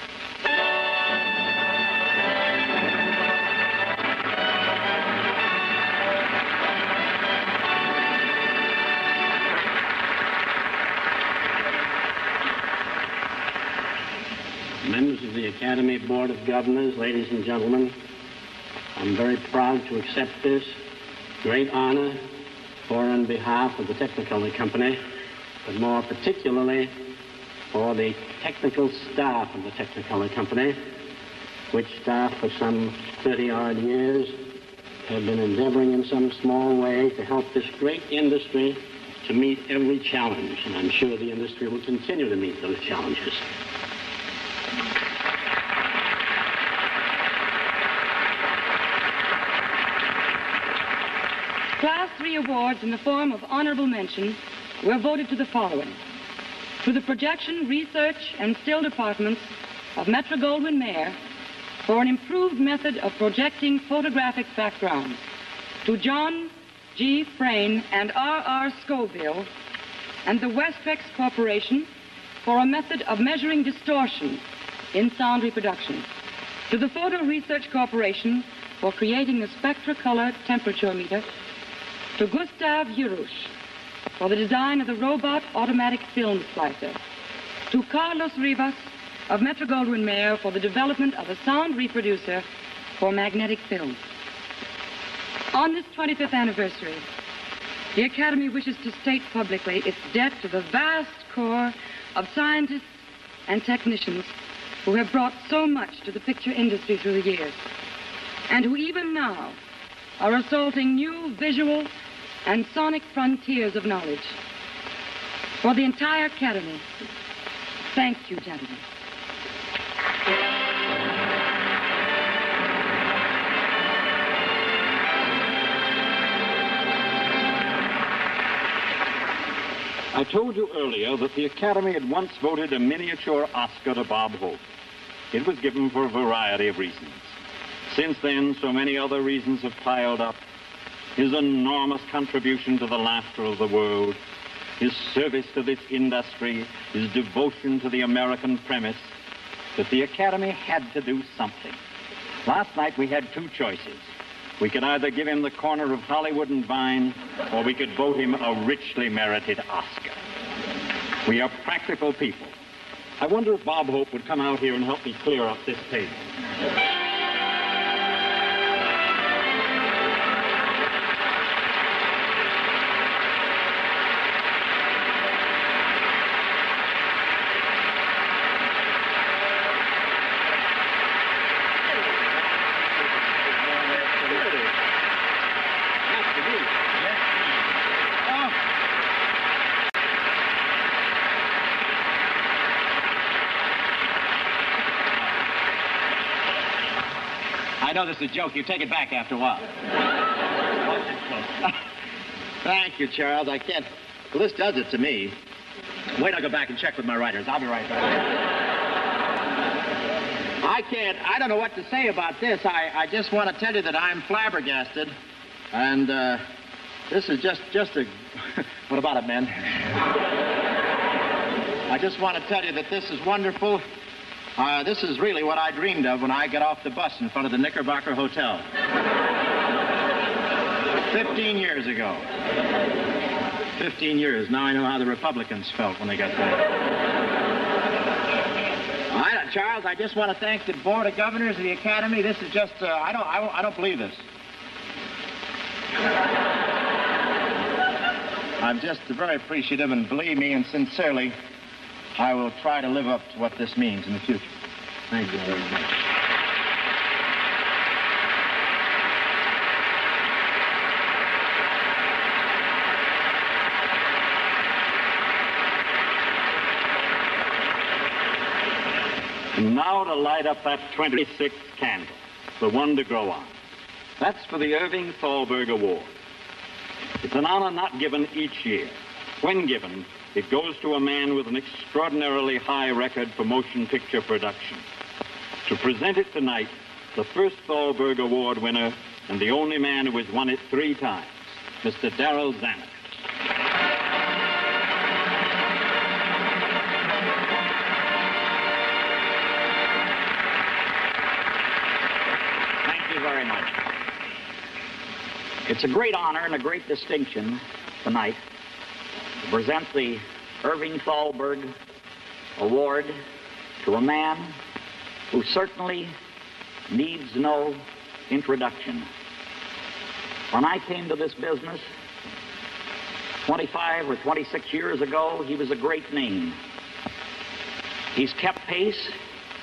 Academy Board of Governors, ladies and gentlemen, I'm very proud to accept this great honor for on behalf of the Technicolor Company, but more particularly for the technical staff of the Technicolor Company, which staff for some 30-odd years have been endeavoring in some small way to help this great industry to meet every challenge, and I'm sure the industry will continue to meet those challenges. three awards in the form of honorable mention were voted to the following. To the projection, research, and still departments of Metro Goldwyn Mayer for an improved method of projecting photographic backgrounds. To John G. Frayne and R. R. Scoville and the Westrex Corporation for a method of measuring distortion in sound reproduction. To the Photo Research Corporation for creating a spectrocolor temperature meter. To Gustav Jirouch for the design of the robot automatic film splicer. To Carlos Rivas of Metro Goldwyn Mayer for the development of a sound reproducer for magnetic film. On this 25th anniversary, the Academy wishes to state publicly its debt to the vast corps of scientists and technicians who have brought so much to the picture industry through the years, and who even now are assaulting new visual and sonic frontiers of knowledge. For the entire Academy, thank you, gentlemen. I told you earlier that the Academy had once voted a miniature Oscar to Bob Hope. It was given for a variety of reasons. Since then, so many other reasons have piled up. His enormous contribution to the laughter of the world, his service to this industry, his devotion to the American premise, that the Academy had to do something. Last night we had two choices. We could either give him the corner of Hollywood and Vine, or we could vote him a richly merited Oscar. We are practical people. I wonder if Bob Hope would come out here and help me clear up this table. Know this is a joke. You take it back after a while. [laughs] Thank you, Charles. I can't. Well, this does it to me. Wait, I'll go back and check with my writers. I'll be right back. I can't. I don't know what to say about this. I, I just want to tell you that I'm flabbergasted. And uh, this is just just a. [laughs] what about it, men? [laughs] I just want to tell you that this is wonderful. Uh, this is really what I dreamed of when I got off the bus in front of the Knickerbocker Hotel. Fifteen years ago. Fifteen years. Now I know how the Republicans felt when they got there. I, Charles, I just want to thank the Board of Governors of the Academy. This is just, uh, I, don't, I, I don't believe this. I'm just very appreciative, and believe me, and sincerely, I will try to live up to what this means in the future. Thank you very much. Now to light up that 26th candle, the one to grow on. That's for the Irving Thalberg Award. It's an honor not given each year. When given, it goes to a man with an extraordinarily high record for motion picture production. To present it tonight, the first Thalberg Award winner and the only man who has won it three times, Mr. Darryl Zanuck. Thank you very much. It's a great honor and a great distinction tonight present the Irving Thalberg Award to a man who certainly needs no introduction. When I came to this business 25 or 26 years ago, he was a great name. He's kept pace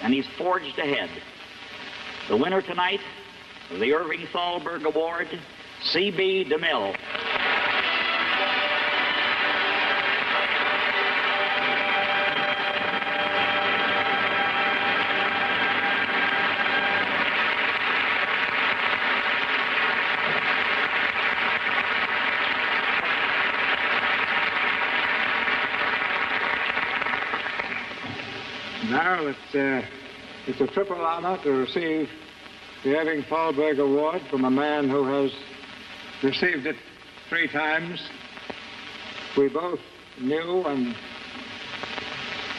and he's forged ahead. The winner tonight of the Irving Thalberg Award, C.B. DeMille. Now it's, uh, it's a triple honor to receive the Irving Thalberg Award from a man who has received it three times. We both knew and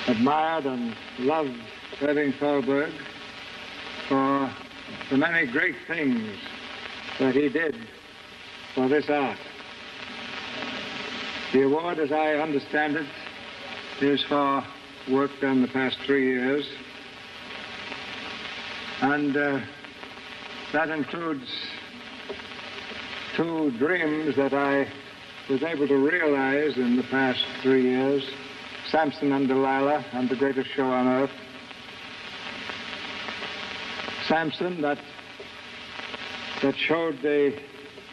admired and loved Irving Thalberg for the many great things that he did for this art. The award, as I understand it, is for work done the past three years. And uh, that includes two dreams that I was able to realize in the past three years Samson and Delilah and the greatest show on earth. Samson, that, that showed the,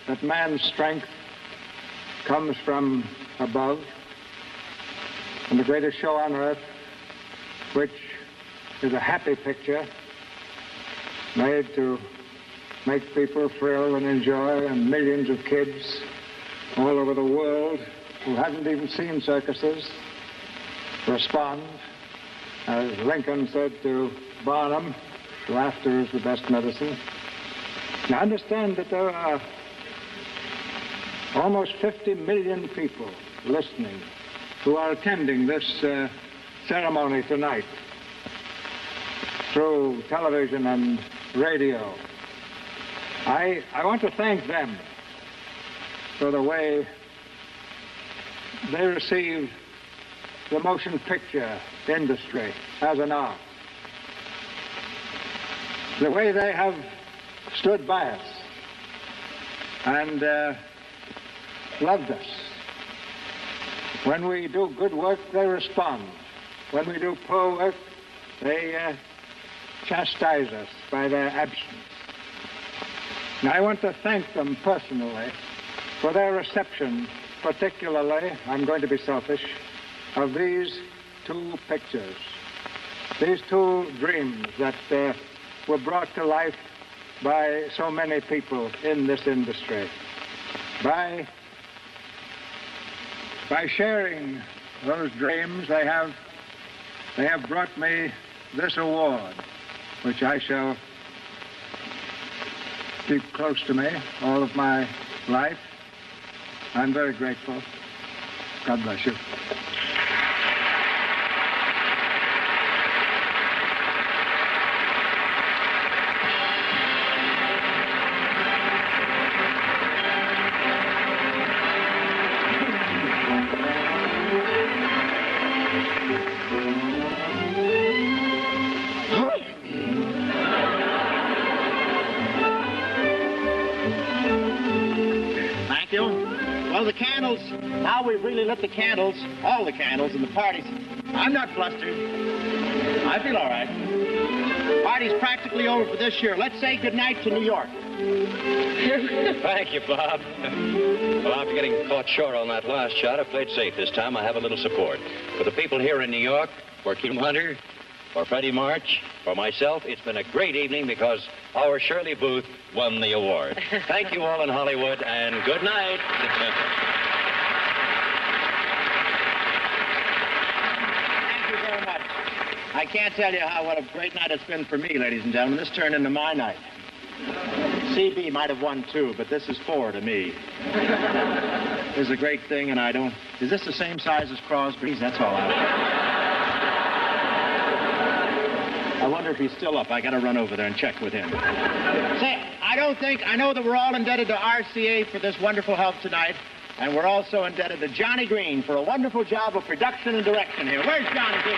that man's strength comes from above, and the greatest show on earth, which is a happy picture made to make people thrill and enjoy, and millions of kids all over the world who haven't even seen circuses respond. As Lincoln said to Barnum, laughter is the best medicine. Now understand that there are almost 50 million people listening who are attending this uh, ceremony tonight through television and radio. I, I want to thank them for the way they received the motion picture industry as an art. The way they have stood by us and uh, loved us. When we do good work, they respond. When we do poor work, they uh, chastise us by their absence. And I want to thank them personally for their reception, particularly, I'm going to be selfish, of these two pictures, these two dreams that uh, were brought to life by so many people in this industry. By, by sharing those dreams, they have, they have brought me this award, which I shall keep close to me all of my life. I'm very grateful. God bless you. Lit the candles, all the candles in the parties. I'm not flustered. I feel all right. Party's practically over for this year. Let's say goodnight to New York. [laughs] Thank you, Bob. Well, after getting caught short on that last shot, I played safe this time. I have a little support. For the people here in New York, for Kim Hunter, for Freddie March, for myself, it's been a great evening because our Shirley Booth won the award. [laughs] Thank you all in Hollywood, and good night. [laughs] Thank you very much. I can't tell you how what a great night it's been for me, ladies and gentlemen. This turned into my night. CB might have won two, but this is four to me. This is a great thing, and I don't. Is this the same size as Crosby's? That's all I. I wonder if he's still up. I got to run over there and check with him. Say, I don't think I know that we're all indebted to RCA for this wonderful help tonight, and we're also indebted to Johnny Green for a wonderful job of production and direction here. Where's Johnny Green?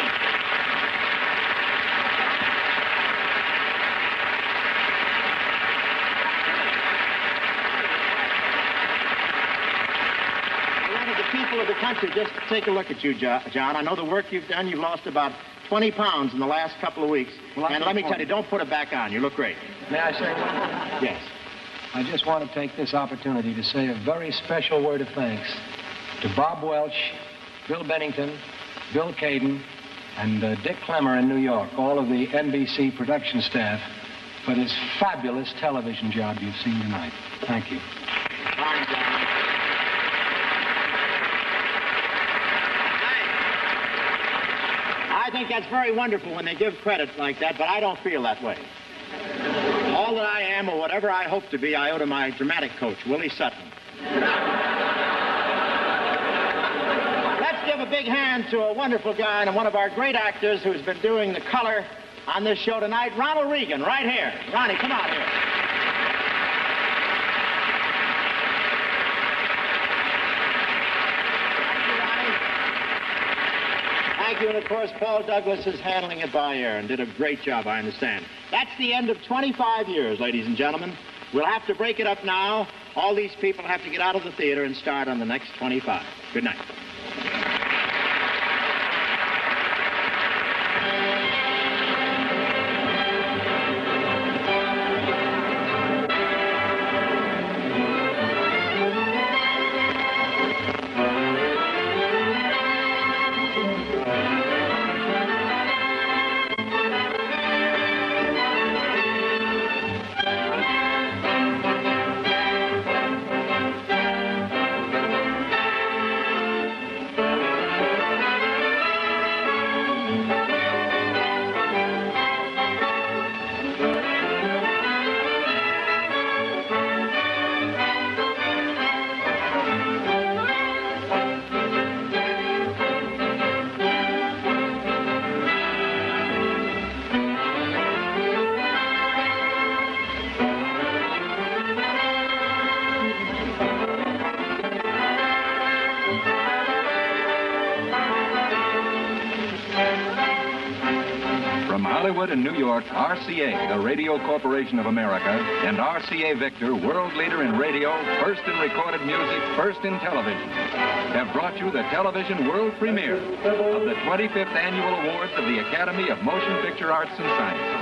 I wanted the people of the country just take a look at you, John. I know the work you've done. You've lost about 20 pounds in the last couple of weeks. Well, and let me tell you, don't put it back on. You look great. May I say? Yes. I just want to take this opportunity to say a very special word of thanks to Bob Welch, Bill Bennington, Bill Caden, and uh, Dick Clemmer in New York, all of the NBC production staff, for this fabulous television job you've seen tonight. Thank you. I think that's very wonderful when they give credit like that, but I don't feel that way. All that I am or whatever I hope to be, I owe to my dramatic coach, Willie Sutton. Let's give a big hand to a wonderful guy and one of our great actors who's been doing the color on this show tonight, Ronald Reagan, right here. Ronnie, come out here. Thank you, and of course, Paul Douglas is handling it by air and did a great job, I understand. That's the end of 25 years, ladies and gentlemen. We'll have to break it up now. All these people have to get out of the theater and start on the next 25. Good night. RCA, the Radio Corporation of America, and RCA Victor, world leader in radio, first in recorded music, first in television, have brought you the television world premiere of the 25th Annual Awards of the Academy of Motion Picture Arts and Sciences.